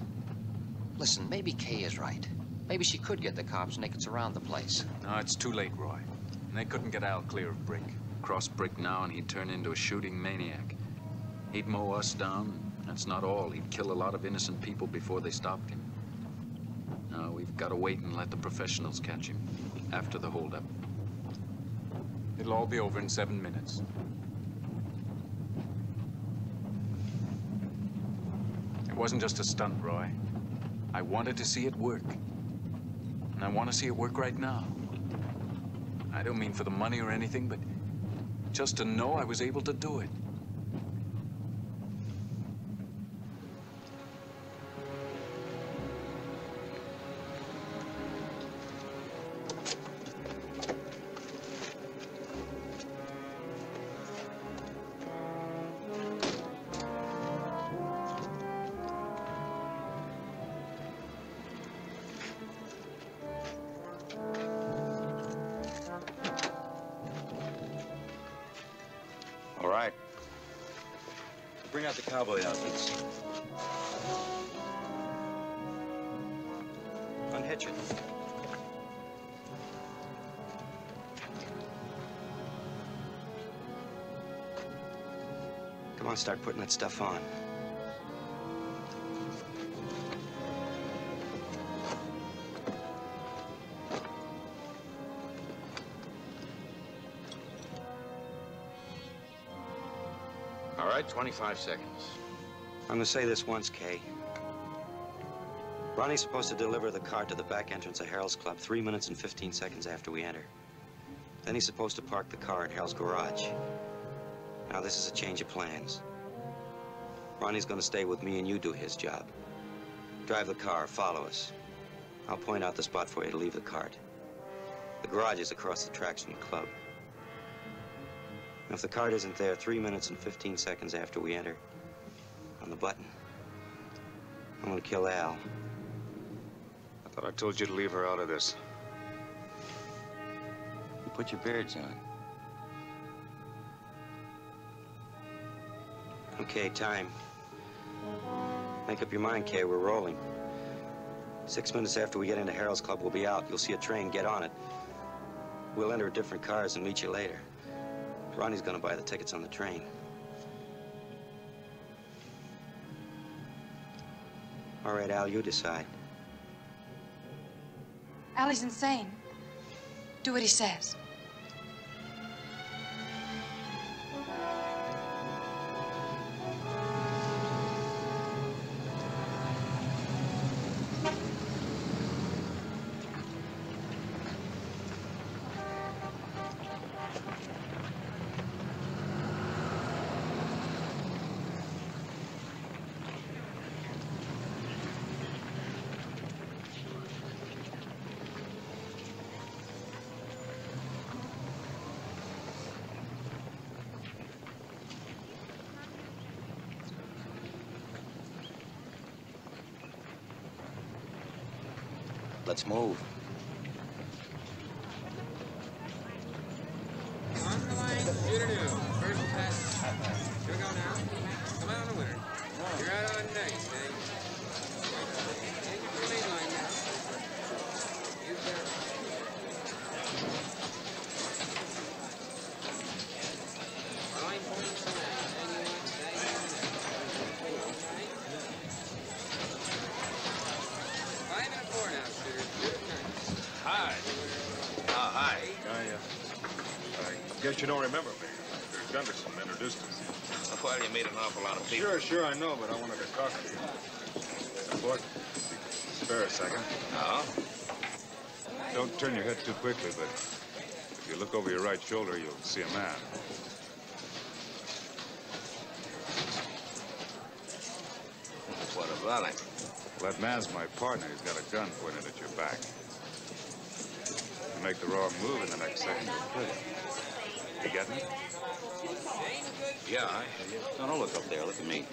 Listen, maybe Kay is right. Maybe she could get the cops and they could surround the place. No, it's too late, Roy. And they couldn't get Al clear of Brick. Cross Brick now and he'd turn into a shooting maniac. He'd mow us down. That's not all. He'd kill a lot of innocent people before they stopped him. Now we've got to wait and let the professionals catch him after the holdup. It'll all be over in seven minutes. It wasn't just a stunt, Roy. I wanted to see it work. And I want to see it work right now. I don't mean for the money or anything, but just to know I was able to do it. Start putting that stuff on. All right, 25 seconds. I'm gonna say this once, Kay. Ronnie's supposed to deliver the car to the back entrance of Harold's Club three minutes and 15 seconds after we enter. Then he's supposed to park the car in Harold's garage. Now, this is a change of plans. Ronnie's gonna stay with me and you do his job. Drive the car, follow us. I'll point out the spot for you to leave the cart. The garage is across the tracks from the club. And if the cart isn't there three minutes and 15 seconds after we enter, on the button, I'm gonna kill Al. I thought I told you to leave her out of this. You put your beards on. Okay, time. Make up your mind, Kay. We're rolling. Six minutes after we get into Harold's Club, we'll be out. You'll see a train. Get on it. We'll enter different cars and meet you later. Ronnie's gonna buy the tickets on the train. All right, Al, you decide. Allie's insane. Do what he says. Let's move. First pass. Here we go now. Come out on the winner. You're out on next, eh? Take your main line now. Guess you don't remember me. Mr. Gunderson introduced us. Well, you made an awful lot of people. Sure, sure, I know, but I wanted to talk to you. What? Spare a second. Oh? Don't turn your head too quickly, but if you look over your right shoulder, you'll see a man. What about him? Well, that man's my partner. He's got a gun pointed at your back. You make the wrong move, and the next second you'll kill him. You get me? Yeah, I No, don't look up there. Look at me.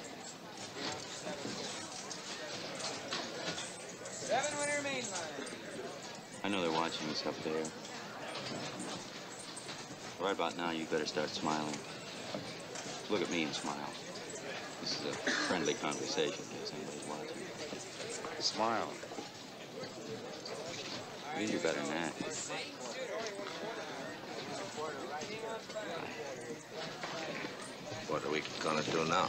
Seven winner main line. I know they're watching us up there. Right about now, you better start smiling. Look at me and smile. This is a friendly conversation if case anybody's watching. Smile. You do better than that. What are we gonna do now?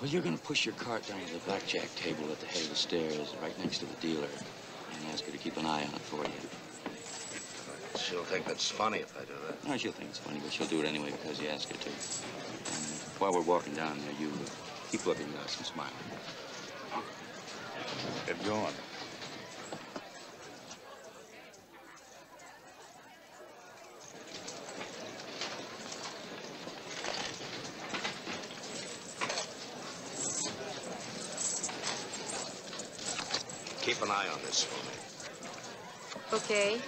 Well, you're gonna push your cart down to the blackjack table at the head of the stairs, right next to the dealer, and ask her to keep an eye on it for you. She'll think that's funny if I do that. No, she'll think it's funny, but she'll do it anyway because you ask her to. And while we're walking down there, you uh, keep looking at us and smiling. Get going. An eye on this for me. Okay.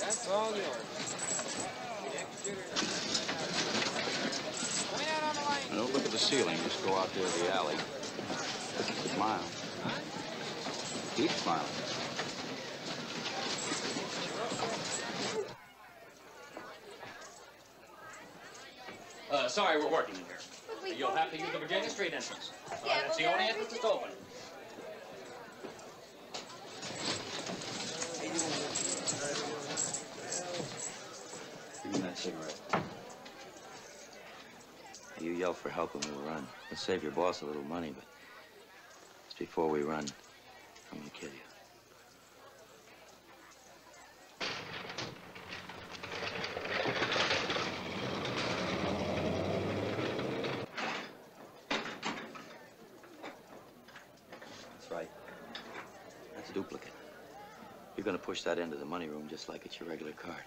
That's all yours. Don't look at the ceiling. Just go out there to the alley. Smile. Keep smiling. Uh, sorry, we're working in here. You'll have to use the Virginia Street entrance. Uh, that's the only entrance that's open. Give me that cigarette. You yell for help when we'll run. It'll save your boss a little money, but it's before we run. I'm gonna kill you. That's right. That's a duplicate. That into the money room just like it's your regular card.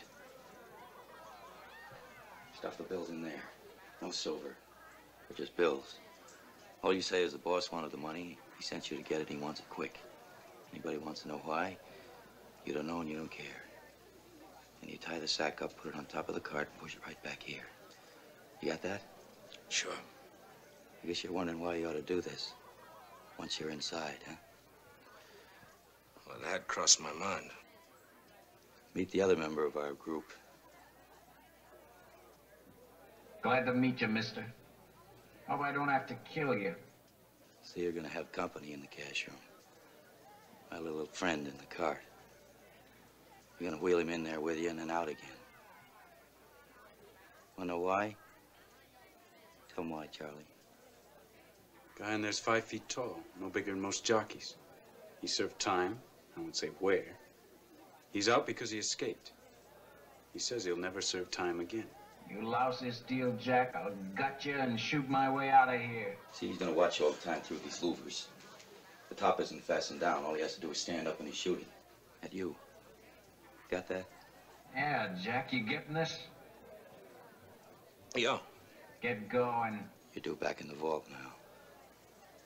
Stuff the bills in there. No silver. They're just bills. All you say is the boss wanted the money. He sent you to get it. He wants it quick. Anybody wants to know why? You don't know and you don't care. And you tie the sack up, put it on top of the cart, and push it right back here. You got that? Sure. I guess you're wondering why you ought to do this. Once you're inside, huh? Well, that crossed my mind. Meet the other member of our group. Glad to meet you, mister. Hope I don't have to kill you. So you're gonna have company in the cash room. My little friend in the cart. You're gonna wheel him in there with you and then out again. Wanna know why? Tell him why, Charlie. Guy in there's five feet tall, no bigger than most jockeys. He served time. I won't say where. He's out because he escaped. He says he'll never serve time again. You louse this deal, Jack, I'll gut you and shoot my way out of here. See, he's gonna watch you all the time through these louvers. The top isn't fastened down. All he has to do is stand up and he's shooting. At you. Got that? Yeah, Jack, you getting this? Yeah. Get going. You're due back in the vault now.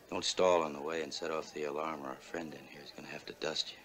Don't stall on the way and set off the alarm, or our friend in here is gonna have to dust you.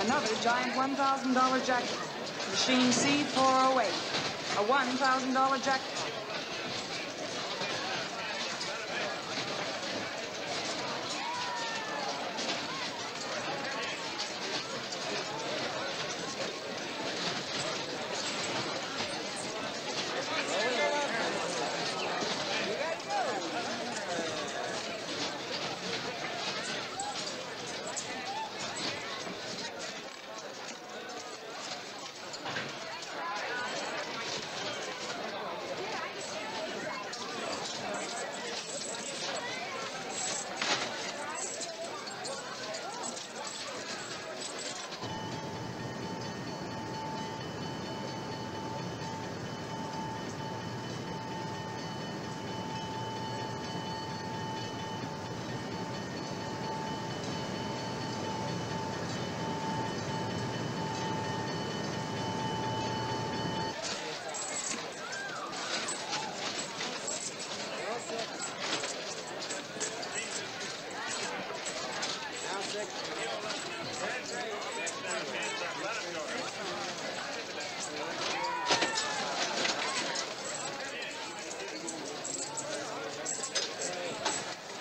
Another giant $1,000 jackpot. Machine C408. A $1,000 jackpot.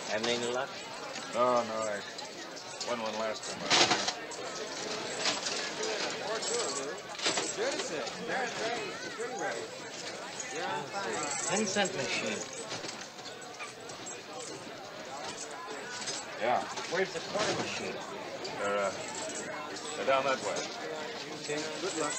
Having any luck? No, no, I won one last time I was here. Ten cent machine. Yeah. Where's the quarter machine? They're, uh, they're down that way. Okay, good luck.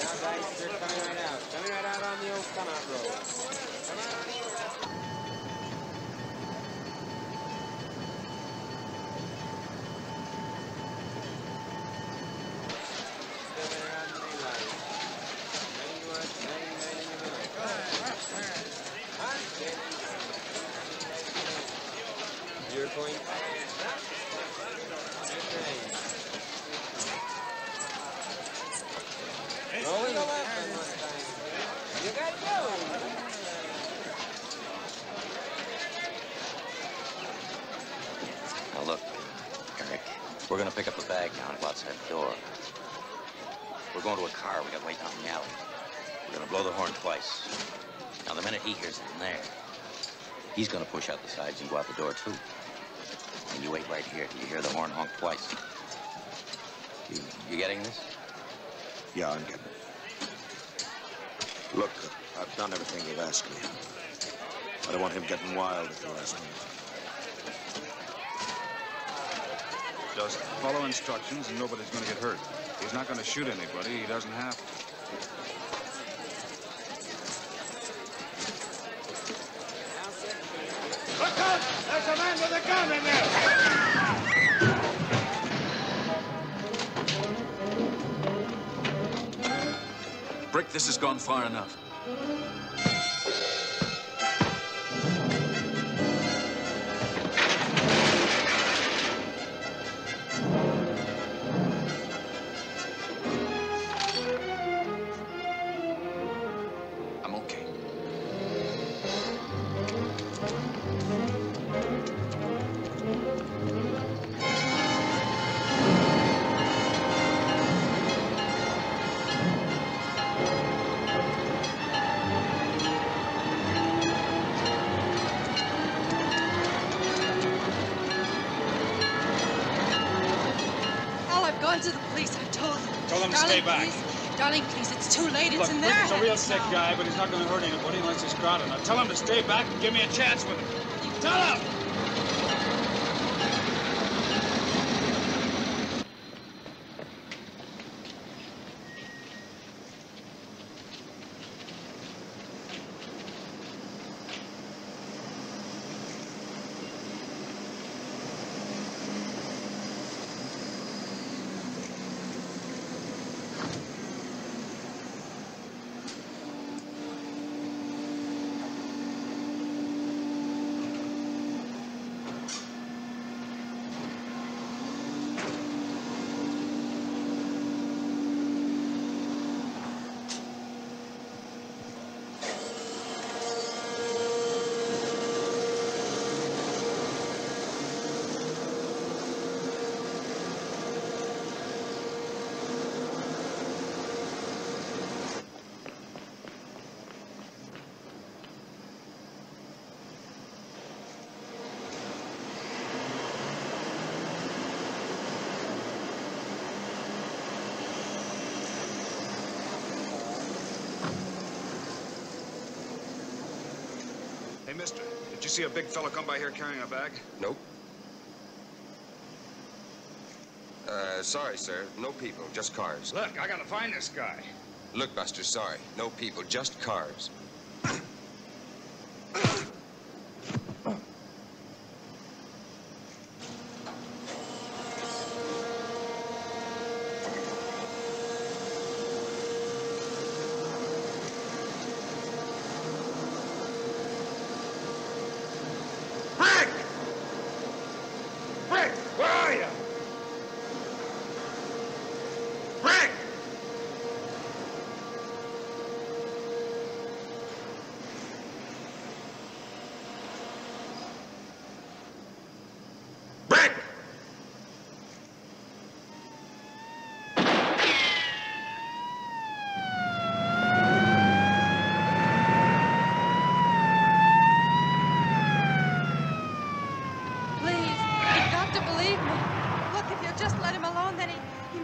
Now, guys, they're coming right out. Coming right out on the old come out road. Come out on the You're going Rolling the left one more time. You got to go. Now look, Eric, we're gonna pick up a bag down outside the door. We're going to a car we got waiting out in the alley. We're gonna blow the horn twice. Now the minute he hears it in there, he's gonna push out the sides and go out the door too. And you wait right here till you hear the horn honk twice. You, you getting this? Yeah, I'm getting it. Look, I've done everything you've asked me. I don't want him getting wild at the last minute. Just follow instructions and nobody's going to get hurt. He's not going to shoot anybody. He doesn't have to. Look out! There's a man with a gun in there! Brick, this has gone far enough. Stay back. Please. Darling, please, it's too late. It's Look, in their Rick is a real sick guy, but he's not going to hurt anybody unless he's crowded. Now tell him to stay back and give me a chance with him. Tell him! Hey, mister, did you see a big fella come by here carrying a bag? Nope. Uh, sorry, sir. No people, just cars. Look, I gotta find this guy. Look, Buster, sorry. No people, just cars. Rick! Rick, where are you? Rick! Rick!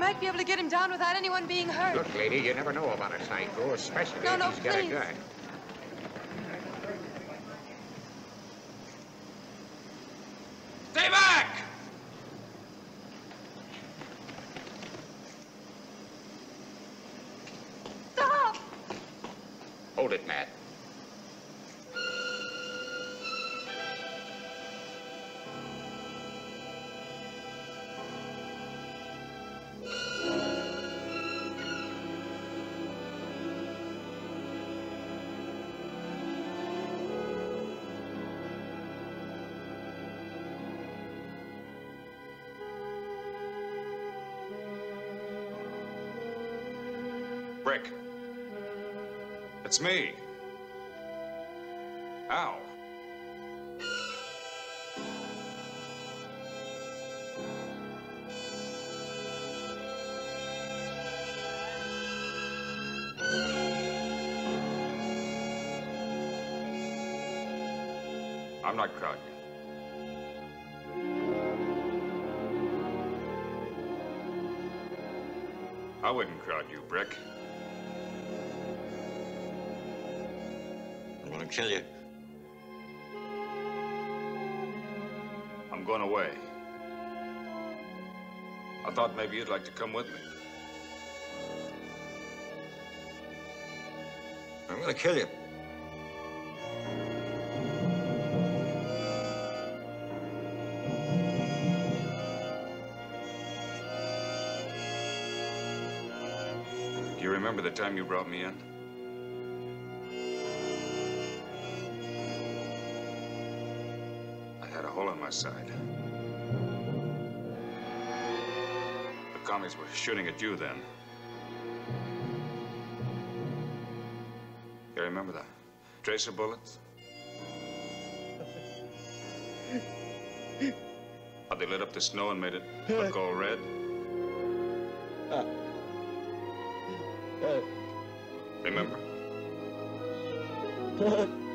might be able to get him down without anyone being hurt. Look, lady, you never know about a psycho, especially No, if no, he's got a gun. It's me. Al. I'm not crowd you. I wouldn't crowd you, Brick. Kill you. I'm going away. I thought maybe you'd like to come with me. I'm gonna kill you. Do you remember the time you brought me in? My side. The commies were shooting at you then. You remember that? tracer bullets? How they lit up the snow and made it look all red? Remember? *laughs*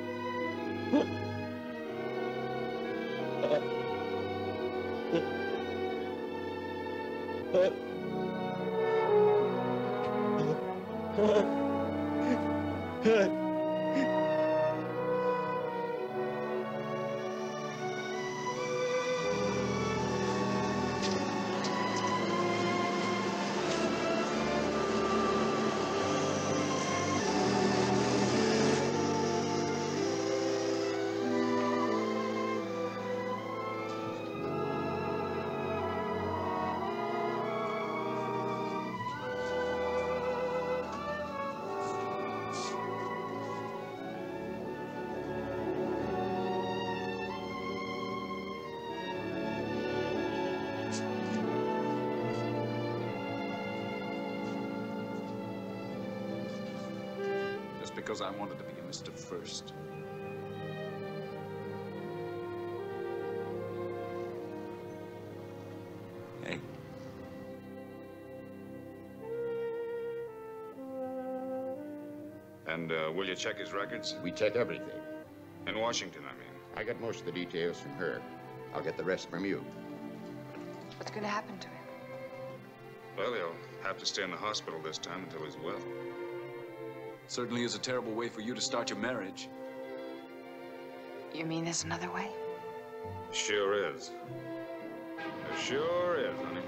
because I wanted to be a Mr. First. Hey. And uh, will you check his records? We check everything. In Washington, I mean. I got most of the details from her. I'll get the rest from you. What's going to happen to him? Well, he'll have to stay in the hospital this time until he's well. Certainly is a terrible way for you to start your marriage. You mean there's another way? Sure is. There sure is, honey.